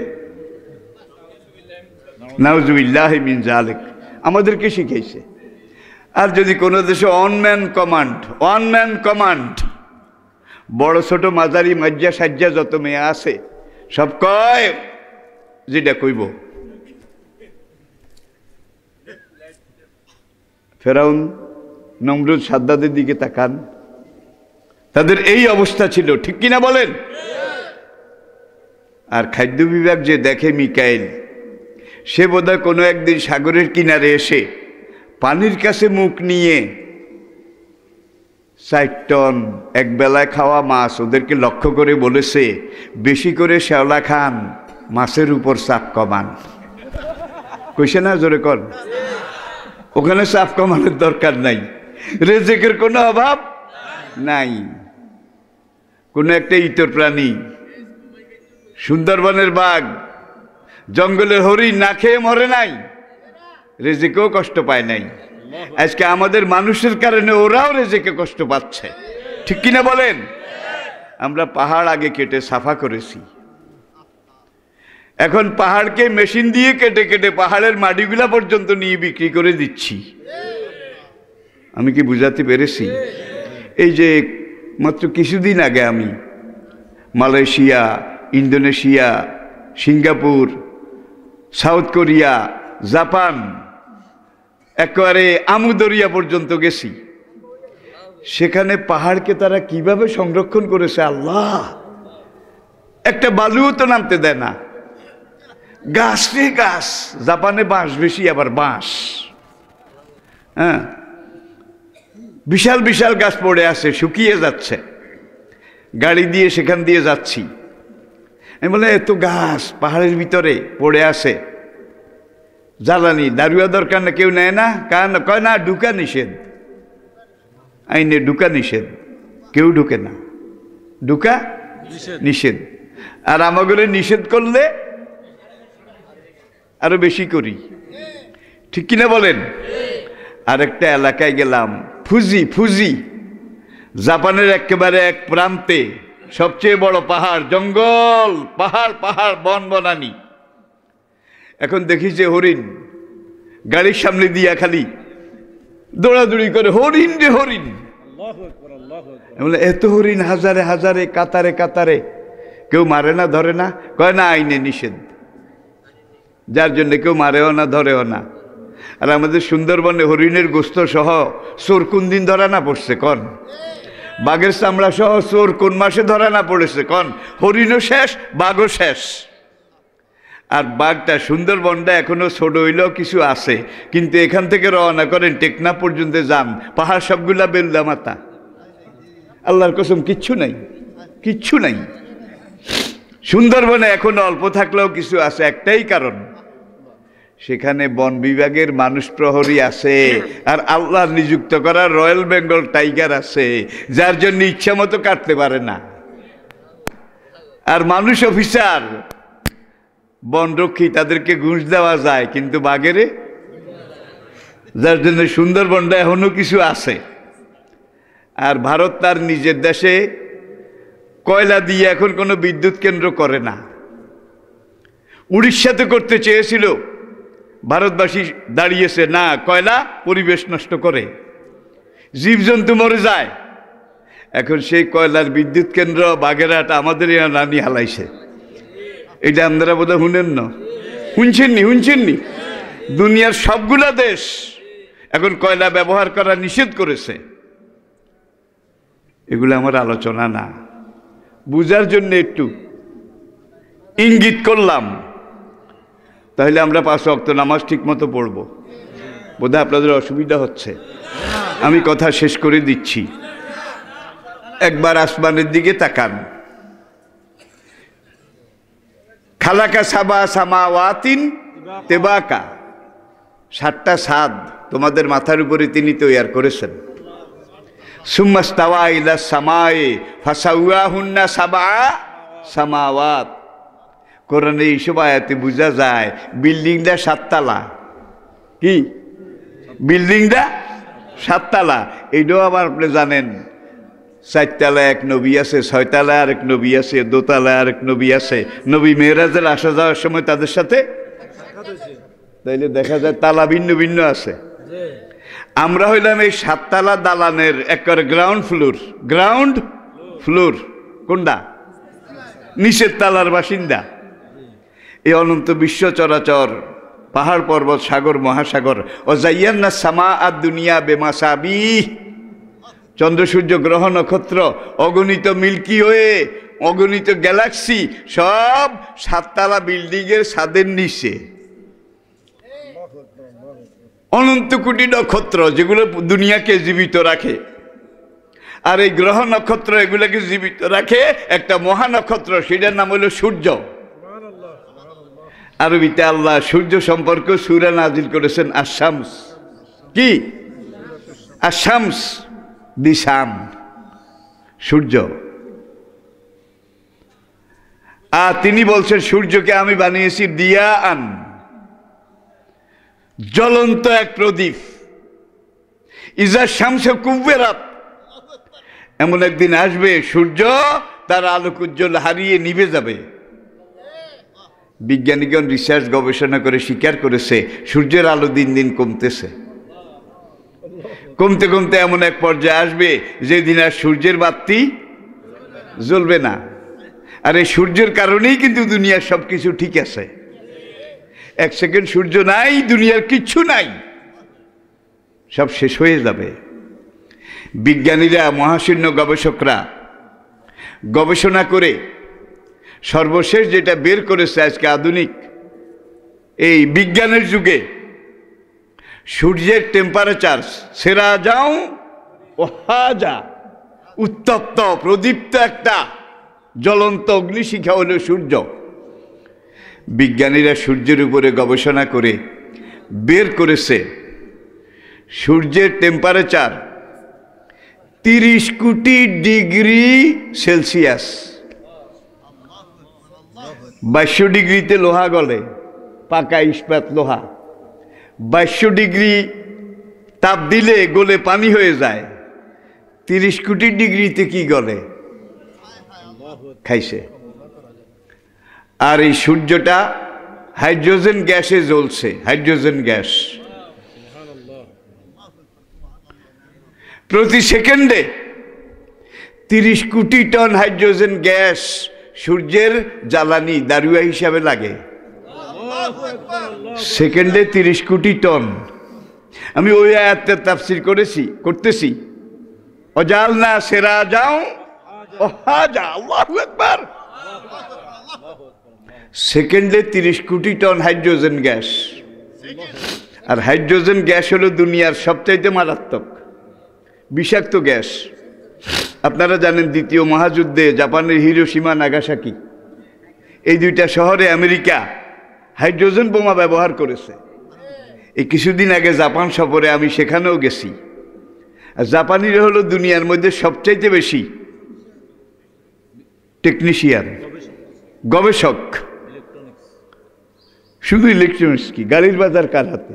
নাউজুবিল্লাহ জালেক আমাদেরকে শিখাইছে। আর যদি কোনো দেশে one man command one man command বড় ছোট মাঝারি মাজ্জা সাজ্জা যত মেয়ে আছে, সব কয়, যেটা কইব। ফেরাউন নমরুদ সাদ্দাদের দিকে তাকান। তাদের এই অবস্থা ছিল, ঠিক কিনা বলেন? আর খাদ্য বিভাগ যে দেখে মিকাইল, সে বোধহয় কোনো একদিন সাগরের কিনারে এসে পানির কাছে মুখ নিয়ে ষাট টন এক বেলায় খাওয়া মাছ ওদেরকে লক্ষ্য করে বলেছে, বেশি করে শ্যাওলা খান, মাছের উপর চাপ কমান। কইছে না জোরে কর ওখানে চাপ কমানোর দরকার নাই। রেজেকের কোনো অভাব নাই। কোনো একটা ইতর প্রাণী, সুন্দরবনের বাঘ, জঙ্গলের হরিণ না খেয়ে মরে নাই, রেজেকেও কষ্ট পায় নাই। আজকে আমাদের মানুষের কারণে ওরাও রেজেকে কষ্ট পাচ্ছে। ঠিক কিনা বলেন? আমরা পাহাড় আগে কেটে সাফা করেছি। এখন পাহাড়কে মেশিন দিয়ে কেটে কেটে পাহাড়ের মাটিগুলা পর্যন্ত নিয়ে বিক্রি করে দিচ্ছি। আমি কি বুঝাতে পেরেছি? এই যে মাত্র কিছুদিন আগে আমি Malaysia, Indonesia, Singapore, South Korea, Japan, একেবারে আমুদরিয়া পর্যন্ত গেছি। সেখানে পাহাড়কে তারা কীভাবে সংরক্ষণ করেছে আল্লাহ? একটা বালুও তো নামতে দেয় না। গাছ রে গাছ জাপানে বাঁশ বেশি আবার বাঁশ। হ্যাঁ? বিশাল বিশাল গাছ পড়ে আছে শুকিয়ে যাচ্ছে। গাড়ি দিয়ে সেখান দিয়ে যাচ্ছি। আমি বলে এত গাছ পাহাড়ের ভিতরে পড়ে আছে। জ্বালানি দারুয়া দরকার না কেউ নেয় না? কারণ কয় না ঢুকা নিষেধ। আইনে ঢুকা নিষেধ। কেউ ঢুকে না। ঢুকা নিষেধ। নিষেধ। আর আমাগুলো নিষেধ করলে আরও বেশি করি। ঠিক কিনা বলেন? আরেকটা এলাকায় গেলাম। Fuji Fuji. জাপানের একেবারে এক প্রান্তে সবচেয়ে বড় পাহাড় জঙ্গল পাহাড় পাহাড় বন বনানি। এখন দেখি যে হরিণ গাড়ির সামনে দিয়া খালি দৌড়াদৌড়ি করে হরিণ রে হরিণ! বলি, এত হরিণ হাজারে হাজারে কাতারে কাতারে। কেউ মারে না ধরে না কয় না আইনে নিষেধ। যার জন্য কেউ মারেও না, ধরেও না। আর আমাদের সুন্দরবনে হরিণের গোস্ত সহ চোর কোন দিন ধরা না পড়ছে, কন? বাঘের চামড়া সহ চোর কোন মাসে ধরা না পড়েছে, কন? হরিণও শেষ, বাঘও শেষ। আর বাঘটা সুন্দরবনটা এখনও ছোট হইলেও কিছু আছে, কিন্তু এখান থেকে রওনা করেন টেকনা পর্যন্ত যান, পাহাড় সবগুলা বেল্লা মাতা। আল্লাহর কসম, কিচ্ছু নাই কিচ্ছু নাই। সুন্দরবনে এখনও অল্প থাকলেও কিছু আছে, একটাই কারণ। সেখানে বন বিভাগের মানুষ প্রহরী আছে। আর আল্লাহ নিযুক্ত করা রয়্যাল বেঙ্গল টাইগার আছে, যার জন্য ইচ্ছা মতো কাটতে পারে না। আর মানুষ অফিসার বনরক্ষী তাদেরকে ঘুষ দেওয়া যায়, কিন্তু বাঘেরে যার জন্য সুন্দরবনটা এখনও কিছু আছে। আর ভারত তার নিজের দেশে কয়লা দিয়ে এখন কোনো বিদ্যুৎ কেন্দ্র করে না। উড়িষ্যাতে করতে চেয়েছিল। ভারতবাসী দাঁড়িয়েছে, না, কয়লা পরিবেশ নষ্ট করে। জীবজন্তু মরে যায়। এখন সেই কয়লার বিদ্যুৎ কেন্দ্র বাগেরহাট আমাদের রানি হালাইছে। এটা আপনারা বোধহয় শুনেন না? শুনছেননি শুনছেননি দুনিয়ার সবগুলা দেশ এখন কয়লা ব্যবহার করা নিষেধ করেছে। এগুলো আমার আলোচনা না। বুঝার জন্য একটু ইঙ্গিত করলাম। তাহলে আমরা পাঁচ অক্ত নামাজ ঠিক মতো পড়ব। বোধহয় আপনাদের অসুবিধা হচ্ছে। আমি কথা শেষ করে দিচ্ছি। একবার আসমানের দিকে তাকান। খালাকা সাবা সামাওয়াতিন তেবাকা। সাতটা সাদ তোমাদের মাথার উপরে তিনি তৈয়ার করেছেন। সুম্মাস্তাওয়া ইলা সামায়ে ফাসাউয়া হুন্না সাবা সামাওয়াত। কোরআনে এইসব আয়াতে বোঝা যায়, বিল্ডিংটা সাততলা। কি? বিল্ডিংটা সাততলা। এইটাও আবার আপনি জানেন, চারতলা এক নবী আছে, ছয়তলা আরেক নবী আছে, দোতলা আরেক নবী আছে। নবী মেয়েরাজের আসা যাওয়ার সময় তাদের সাথে তাইলে দেখা যায় তালা ভিন্ন ভিন্ন আছে। আমরা হইলাম এই সাততলা দালানের একবার গ্রাউন্ড ফ্লোর গ্রাউন্ড ফ্লোর কোনটা? নিচের তালার বাসিন্দা। এই অনন্ত বিশ্ব চরাচর, পাহাড় পর্বত, সাগর, মহাসাগর, ও জাইয়ান্না সামা আর দুনিয়া বেমাসাবি চন্দ্র, সূর্য, গ্রহ, নক্ষত্র, অগণিত মিল্কি হয়ে, অগণিত গ্যালাক্সি, সব সাততলা বিল্ডিংয়ের ছাদের নিচে। অনন্ত কোটি নক্ষত্র যেগুলো দুনিয়াকে জীবিত রাখে। আর এই গ্রহ নক্ষত্র এগুলোকে জীবিত রাখে একটা মহানক্ষত্র, সেটার নাম হলো সূর্য। আরবিতে আল্লাহ সূর্য সম্পর্কে সুরা নাজিল করেছেন আসামস কি? আসামস দিশাম, সূর্য। আর তিনি বলছেন, সূর্যকে আমি বানিয়েছি দিয়া আন জ্বলন্ত এক প্রদীপ। ইজা শামসে কুব্বেরাত। এমন একদিন আসবে, সূর্য তার আলোক উজ্জ্বল হারিয়ে নিভে যাবে। বিজ্ঞানীগণ রিসার্চ গবেষণা করে স্বীকার করেছে, সূর্যের আলো দিন দিন কমতেছে। কমতে কমতে এমন এক পর্যায়ে আসবে, যেদিন আর সূর্যের বাতি জ্বলবে না। আর এই সূর্যের কারণেই কিন্তু দুনিয়ার সব কিছু ঠিক আছে। এক সেকেন্ড সূর্য নাই, দুনিয়ার কিচ্ছু নাই। সব শেষ হয়ে যাবে। বিজ্ঞানীরা, মহাশূন্য গবেষকরা গবেষণা করে সর্বশেষ যেটা বের করেছে আজকে আধুনিক, এই বিজ্ঞানের যুগে, সূর্যের টেম্পারেচার সেরা যাও ও হাজা উত্তপ্ত, প্রদীপ্ত একটা জ্বলন্ত অগ্নিশিখা হলো সূর্য। বিজ্ঞানীরা সূর্যের উপরে গবেষণা করে বের করেছে সূর্যের টেম্পারেচার তিরিশ কোটি ডিগ্রি সেলসিয়াস। বাইশশো ডিগ্রিতে লোহা গলে, পাকা ইস্পাত লোহা। বাইশশো ডিগ্রি তাপ দিলে গলে পানি হয়ে যায়। তিরিশ কোটি ডিগ্রিতে কি গলে? খাইছে। আর এই সূর্যটা হাইড্রোজেন গ্যাসে জ্বলছে, হাইড্রোজেন গ্যাস। প্রতি সেকেন্ডে তিরিশ কোটি টন হাইড্রোজেন গ্যাস সূর্যের জ্বালানি দারুয়া হিসাবে লাগে। সেকেন্ডে তিরিশ কোটি টন। আমি ওই আয়াতের তাফসির করেছি, করতেছি। অজাল না সেরা যাও একবার সেকেন্ডে তিরিশ কোটি টন হাইড্রোজেন গ্যাস। আর হাইড্রোজেন গ্যাস হলো দুনিয়ার সবচাইতে মারাত্মক। বিষাক্ত গ্যাস। আপনারা জানেন দ্বিতীয় মহাযুদ্ধে জাপানের হিরোসীমা নাগাসাকি। এই দুইটা শহরে আমেরিকা হাইড্রোজেন বোমা ব্যবহার করেছে। এই কিছুদিন আগে জাপান সফরে আমি সেখানেও গেছি। আর জাপানিরা হলো দুনিয়ার মধ্যে সবচাইতে বেশি টেকনিশিয়ান, গবেষক। শুধু ইলেকট্রনিক্স কি, গাড়ির বাজার কার হাতে?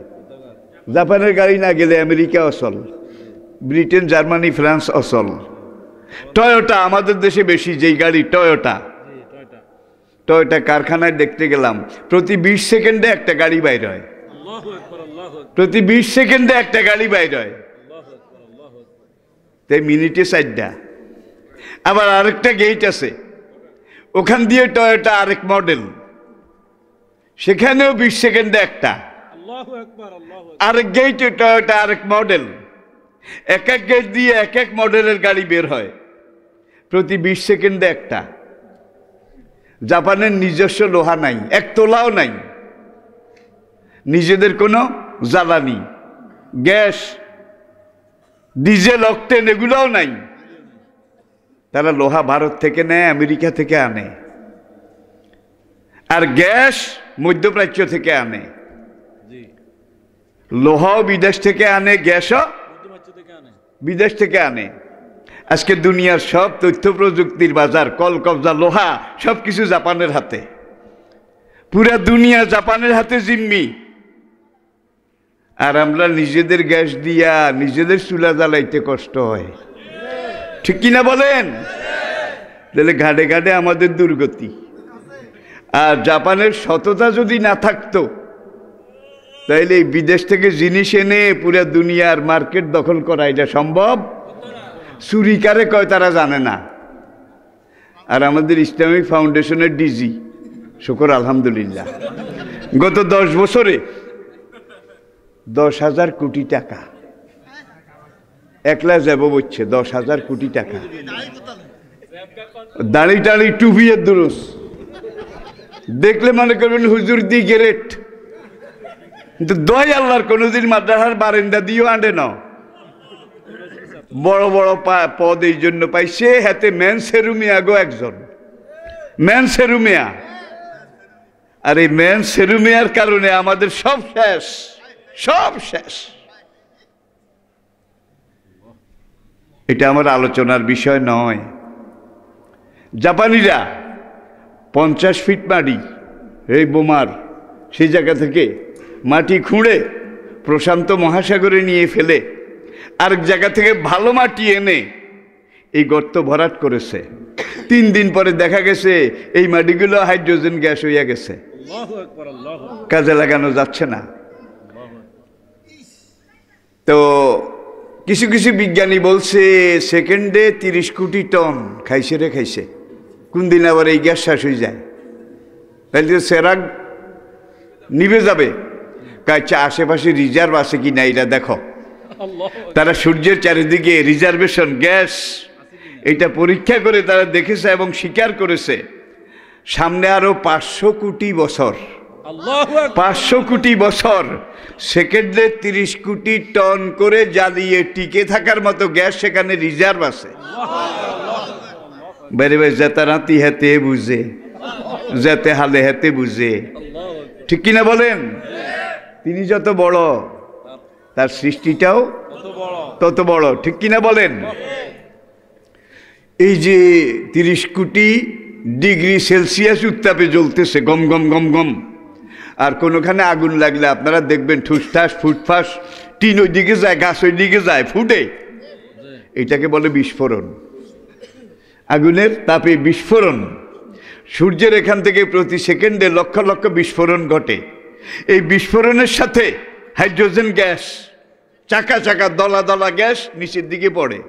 জাপানের গাড়ি না গেলে আমেরিকা অসল ব্রিটেন, জার্মানি, ফ্রান্স অসল টয়োটা আমাদের দেশে বেশি যেই গাড়ি টয়োটা টয়োটা কারখানায় দেখতে গেলাম প্রতি বিশ সেকেন্ডে একটা গাড়ি বাইর হয়। প্রতি বিশ সেকেন্ডে একটা গাড়ি বাইর হয়। তাই মিনিটে চারটা। আবার আরেকটা গেট আছে। ওখান দিয়ে টয়োটা আরেক মডেল সেখানেও বিশ সেকেন্ডে একটা। আরেক গেটে টয়োটা আরেক মডেল এক এক গেট দিয়ে এক এক মডেলের গাড়ি বের হয়। প্রতি বিশ সেকেন্ডে একটা। জাপানের নিজস্ব লোহা নাই এক তোলাও নাই। নিজেদের কোনো জ্বালানি গ্যাস ডিজেল অকটেন এগুলোও নাই। তারা লোহা ভারত থেকে নেয় আমেরিকা থেকে আনে। আর গ্যাস মধ্যপ্রাচ্য থেকে আনে। লোহাও বিদেশ থেকে আনে গ্যাসও আনে। বিদেশ থেকে আনে। আজকে দুনিয়ার সব তথ্য প্রযুক্তির বাজার, কল, কবজা, লোহা সব কিছু জাপানের হাতে। পুরা দুনিয়া জাপানের হাতে জিম্মি। আর আমরা নিজেদের গ্যাস দিয়া নিজেদের চুলা জ্বালাইতে কষ্ট হয়। ঠিক কিনা বলেন? তাহলে ঘাটে ঘাটে আমাদের দুর্গতি। আর জাপানের সততা যদি না থাকতো, তাইলে বিদেশ থেকে জিনিস এনে পুরা দুনিয়ার মার্কেট দখল করা এটা সম্ভব? চুরি কারে কয় তারা জানে না। আর আমাদের ইসলামিক ফাউন্ডেশনের ডিজি শুকর, আলহামদুলিল্লাহ। গত দশ বছরে দশ হাজার কোটি টাকা। একলা যাব বলছে দশ হাজার কোটি টাকা। দাড়ি টাড়ি টুপিয়ে দুরুস। দেখলে মনে করবেন হুজুর দি গ্রেট। দয় আল্লাহর কোনোদিন মাদ্রাসার বারেন্দা দিয়েও আনবে না। বড় বড় পদ এই জন্য পাই সে হাতে ম্যান সেরুমিয়া গো একজন। ম্যান সেরুমিয়া আর এই ম্যান সেরুমিয়ার কারণে আমাদের সব শেষ সব শেষ। এটা আমার আলোচনার বিষয় নয়। জাপানিরা পঞ্চাশ ফিট মাটি, এই বোমার, সেই জায়গা থেকে মাটি খুঁড়ে প্রশান্ত মহাসাগরে নিয়ে ফেলে আরেক জায়গা থেকে ভালো মাটি এনে এই গর্ত ভরাট করেছে। তিন দিন পরে দেখা গেছে এই মাটিগুলো হাইড্রোজেন গ্যাস হইয়া গেছে। কাজে লাগানো যাচ্ছে না। তো কিছু কিছু বিজ্ঞানী বলছে সেকেন্ডে তিরিশ কোটি টন খাইছে রে খাইছে। কোন দিন আবার এই গ্যাস শেষ হয়ে যায়। তাহলে সেরাগ নিভে যাবে। কাছে আশেপাশে রিজার্ভ আছে কি না এটা দেখো। তারা সূর্যের চারিদিকে রিজার্ভেশন গ্যাস এটা পরীক্ষা করে তারা দেখেছে এবং স্বীকার করেছে। সামনে আরও পাঁচশো কোটি বছর পাঁচশো কোটি বছর সেকেন্ডে তিরিশ কোটি টন করে জ্বালিয়ে টিকে থাকার মতো গ্যাস সেখানে রিজার্ভ আছে। বেরে বেশ যেতে রাতি হেতে বুঝে যেতে হালে হেতে বুঝে। ঠিক কিনা বলেন? তিনি যত বড় তার সৃষ্টিটাও তত বড়। ঠিক কিনা বলেন? এই যে তিরিশ কোটি ডিগ্রি সেলসিয়াস উত্তাপে জ্বলতেছে, গম গম গম গম। আর কোনোখানে আগুন লাগলে আপনারা দেখবেন ঠুসঠাস, ফুটফাস, টিন ওই দিকে যায়, গাছ ওই দিকে যায়, ফুটে। এটাকে বলে বিস্ফোরণ। আগুনের তাপে বিস্ফোরণ। সূর্যের এখান থেকে প্রতি সেকেন্ডে লক্ষ লক্ষ বিস্ফোরণ ঘটে। এই বিস্ফোরণের সাথে হাইড্রোজেন গ্যাস, চাকা চাকা দলা দলা গ্যাস নিচের দিকে পড়ে।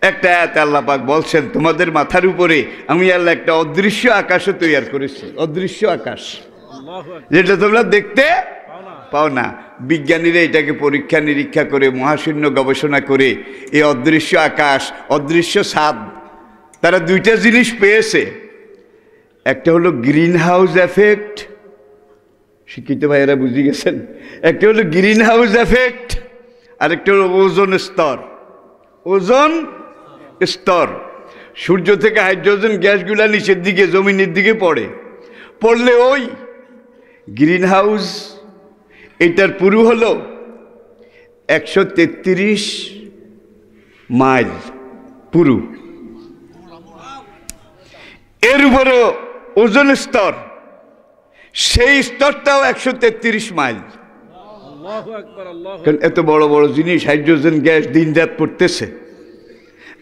একটা আয়াত আল্লাহ পাক বলছেন, তোমাদের মাথার উপরে আমি আল্লাহ একটা অদৃশ্য আকাশও তৈরি করেছি। অদৃশ্য আকাশ। যেটা তোমরা দেখতে পাও না। বিজ্ঞানীরা এটাকে পরীক্ষা নিরীক্ষা করে, মহাশূন্য গবেষণা করে এই অদৃশ্য আকাশ, অদৃশ্য ছাদ, তারা দুইটা জিনিস পেয়েছে। একটা হলো গ্রিন হাউস এফেক্ট শিক্ষিত ভাইয়েরা বুঝে গেছেন। একটা হলো গ্রিন হাউস এফেক্ট, আরেকটা হলো ওজন স্তর। ওজন স্তর। সূর্য থেকে হাইড্রোজেন গ্যাসগুলা নিচের দিকে, জমিনের দিকে পড়ে। পড়লে ওই গ্রিন হাউস এটার পুরু হলো একশো তেত্রিশ মাইল পুরু। এর উপরে ওজন স্তর। সেই স্তরটাও একশো তেত্রিশ মাইল। কারণ এত বড় বড় জিনিস হাইড্রোজেন গ্যাস দিন রাত পড়তেছে।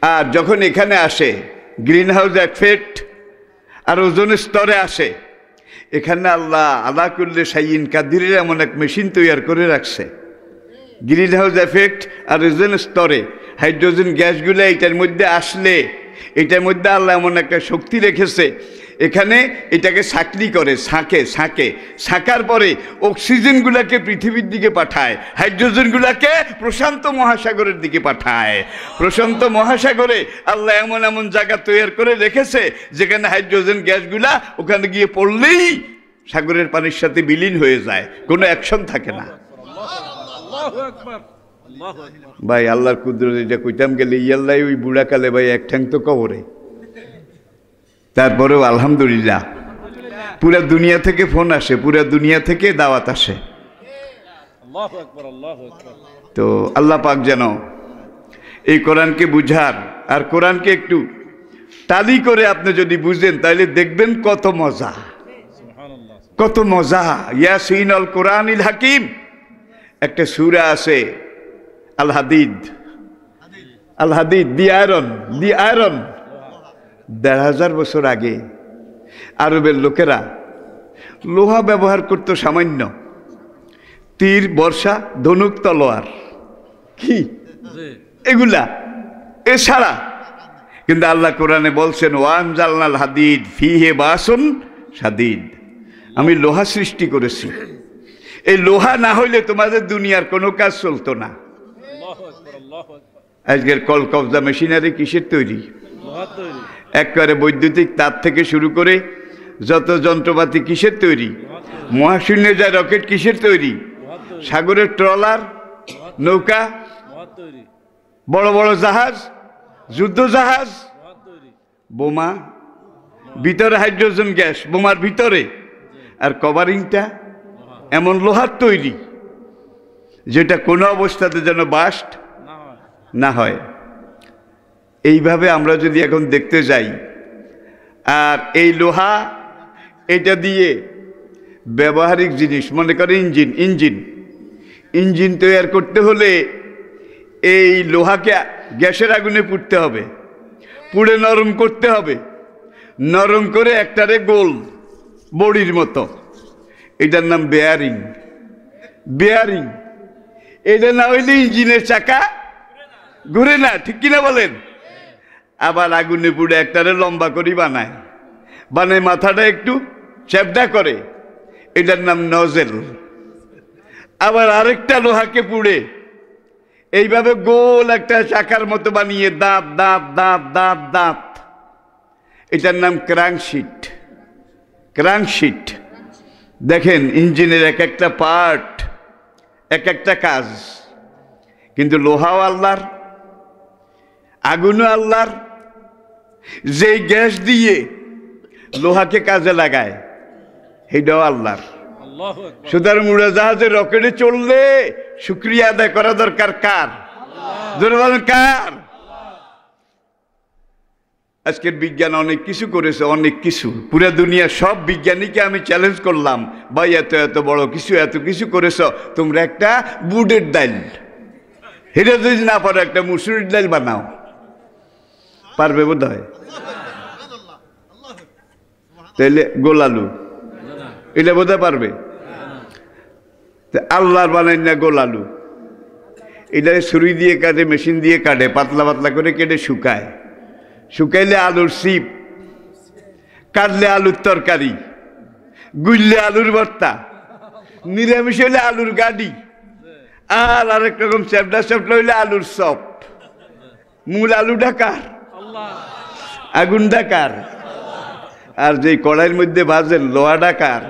আর যখন এখানে আসে গ্রিন হাউস এফেক্ট আর ওজনের স্তরে আসে এখানে আল্লাহ আল্লাহ করলে সাইন কাদিরের এমন এক মেশিন তৈরি করে রাখছে। গ্রিন হাউস এফেক্ট আর ওজন স্তরে হাইড্রোজেন গ্যাসগুলো এটার মধ্যে আসলে এটার মধ্যে আল্লাহ এমন একটা শক্তি রেখেছে এখানে এটাকে সাকরি করে ছাঁকে ছাঁকে ছাঁকার পরে অক্সিজেনগুলোকে পৃথিবীর দিকে পাঠায়, হাইড্রোজেনগুলোকে প্রশান্ত মহাসাগরের দিকে পাঠায়। প্রশান্ত মহাসাগরে আল্লাহ এমন এমন জায়গা তৈরি করে রেখেছে, যেখানে হাইড্রোজেন গ্যাসগুলা ওখানে গিয়ে পড়লেই সাগরের পানির সাথে বিলীন হয়ে যায়, কোনো অ্যাকশন থাকে না। ভাই, আল্লাহর কুদরত এটা কইতাম গেলে ইয়াল্লাই ওই বুড়াকালে ভাই এক ঠ্যাং তো কবরে। তারপরেও আলহামদুলিল্লাহ। পুরা দুনিয়া থেকে ফোন আসে পুরা দুনিয়া থেকে দাওয়াত আসে। তো আল্লাহ পাক যেন এই কোরআনকে বুঝার আর কোরআনকে একটু তালি করে আপনি যদি বুঝেন তাহলে দেখবেন কত মজা। কত মজা। ইয়াসিন আল কোরআনিল হাকিম। একটা সুরা আছে আল হাদিদ। আল হাদিদ দি আয়রন দি আয়রন। দেড় হাজার বছর আগে আরবের লোকেরা লোহা ব্যবহার করতো সামান্য। তীর বর্ষা ধনুক তলোয়ার। কি? এগুলা। এছাড়া কিন্তু আল্লাহ কোরআনে বলছেন ওয়ান জালনাল হাদিদ ফিহে বাসন সাদিদ আমি লোহা সৃষ্টি করেছি। এই লোহা না হইলে তোমাদের দুনিয়ার কোনো কাজ চলতো না। আজকের কল কবজা মেশিনারি কিসের তৈরি। একবারে বৈদ্যুতিক তার থেকে শুরু করে যত যন্ত্রপাতি কিসের তৈরি? মহাশূন্যে যায় রকেট কিসের তৈরি? সাগরের ট্রলার, নৌকা, বড় বড় জাহাজ, যুদ্ধ জাহাজ, বোমা, ভিতরে হাইড্রোজেন গ্যাস, বোমার ভিতরে। আর কভারিংটা এমন লোহার তৈরি, যেটা কোনো অবস্থাতে যেন বাস্ট না হয়। এইভাবে আমরা যদি এখন দেখতে যাই, আর এই লোহা, এটা দিয়ে ব্যবহারিক জিনিস, মনে করে ইঞ্জিন ইঞ্জিন। ইঞ্জিন তৈরি করতে হলে এই লোহাকে গ্যাসের আগুনে পুড়তে হবে, পুড়ে নরম করতে হবে। নরম করে একটারে গোল বড়ির মতো। এটার নাম বেয়ারিং বেয়ারিং এটা না হইলে ইঞ্জিনের চাকা ঘুরে না, ঠিক কিনা বলেন? আবার আগুনে পুড়ে একটারে লম্বা করি বানায়। বানায় মাথাটা একটু চ্যাপটা করে। এটার নাম নজেল আবার আরেকটা লোহাকে পুড়ে। এইভাবে গোল একটা চাকার মতো বানিয়ে দাঁত দাঁত দাঁত দাঁত দাঁত। এটার নাম ক্রাংশিট ক্রাংশিট দেখেন, ইঞ্জিনের এক একটা পার্ট, এক একটা কাজ। কিন্তু লোহাও আল্লাহর, আগুনও আল্লাহর যেই গ্যাস দিয়ে লোহাকে কাজে লাগায় সেটাও আল্লাহর। সুতরাং উড়োজাহাজে রকেটে চললে শুক্রিয়া আদায় করা দরকার কার? কার? আজকের বিজ্ঞান অনেক কিছু করেছে অনেক কিছু। পুরো দুনিয়া সব বিজ্ঞানীকে আমি চ্যালেঞ্জ করলাম ভাই এত এত বড় কিছু এত কিছু করেছ তোমরা একটা বুটের ডাল। এটা যদি না পারো একটা মুসুরির ডাল বানাও। পারবে বোধ হয় তাইলে গোলালু। এটা বোধ পারবে? আল্লাহর বানাই না গোলালু। এটা ছুরি দিয়ে কাটে, মেশিন দিয়ে কাটে, পাতলা পাতলা করে কেটে শুকায়। শুকাইলে আলুর সিপ কাটলে আলুর তরকারি গুললে আলুর ভর্তা, নিরামিষ হইলে আলুর গাড়ি, আর আরেক রকম চ্যাপটা চ্যাপটা হইলে আলুর সপ মূল আলু ডাকার আগুন ডাকার। আর যেই কড়াইয়ের মধ্যে ভাজেন লোহা ডাকার।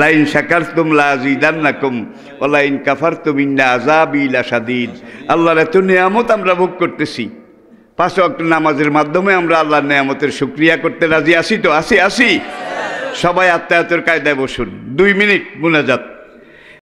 লাইন শাকার তুম লাজিদান্নাকুম ওলাইন কাফার তুম ইন্না আজাবি লাসাদিদ আল্লাহর এত নিয়ামত আমরা ভোগ করতেছি। পাঁচ অক্ট নামাজের মাধ্যমে আমরা আল্লাহর নিয়ামতের শুক্রিয়া করতে রাজি আসি তো? আসি আসি সবাই আত্মায়তের কায়দায় বসুন। দুই মিনিট মুনাজাত।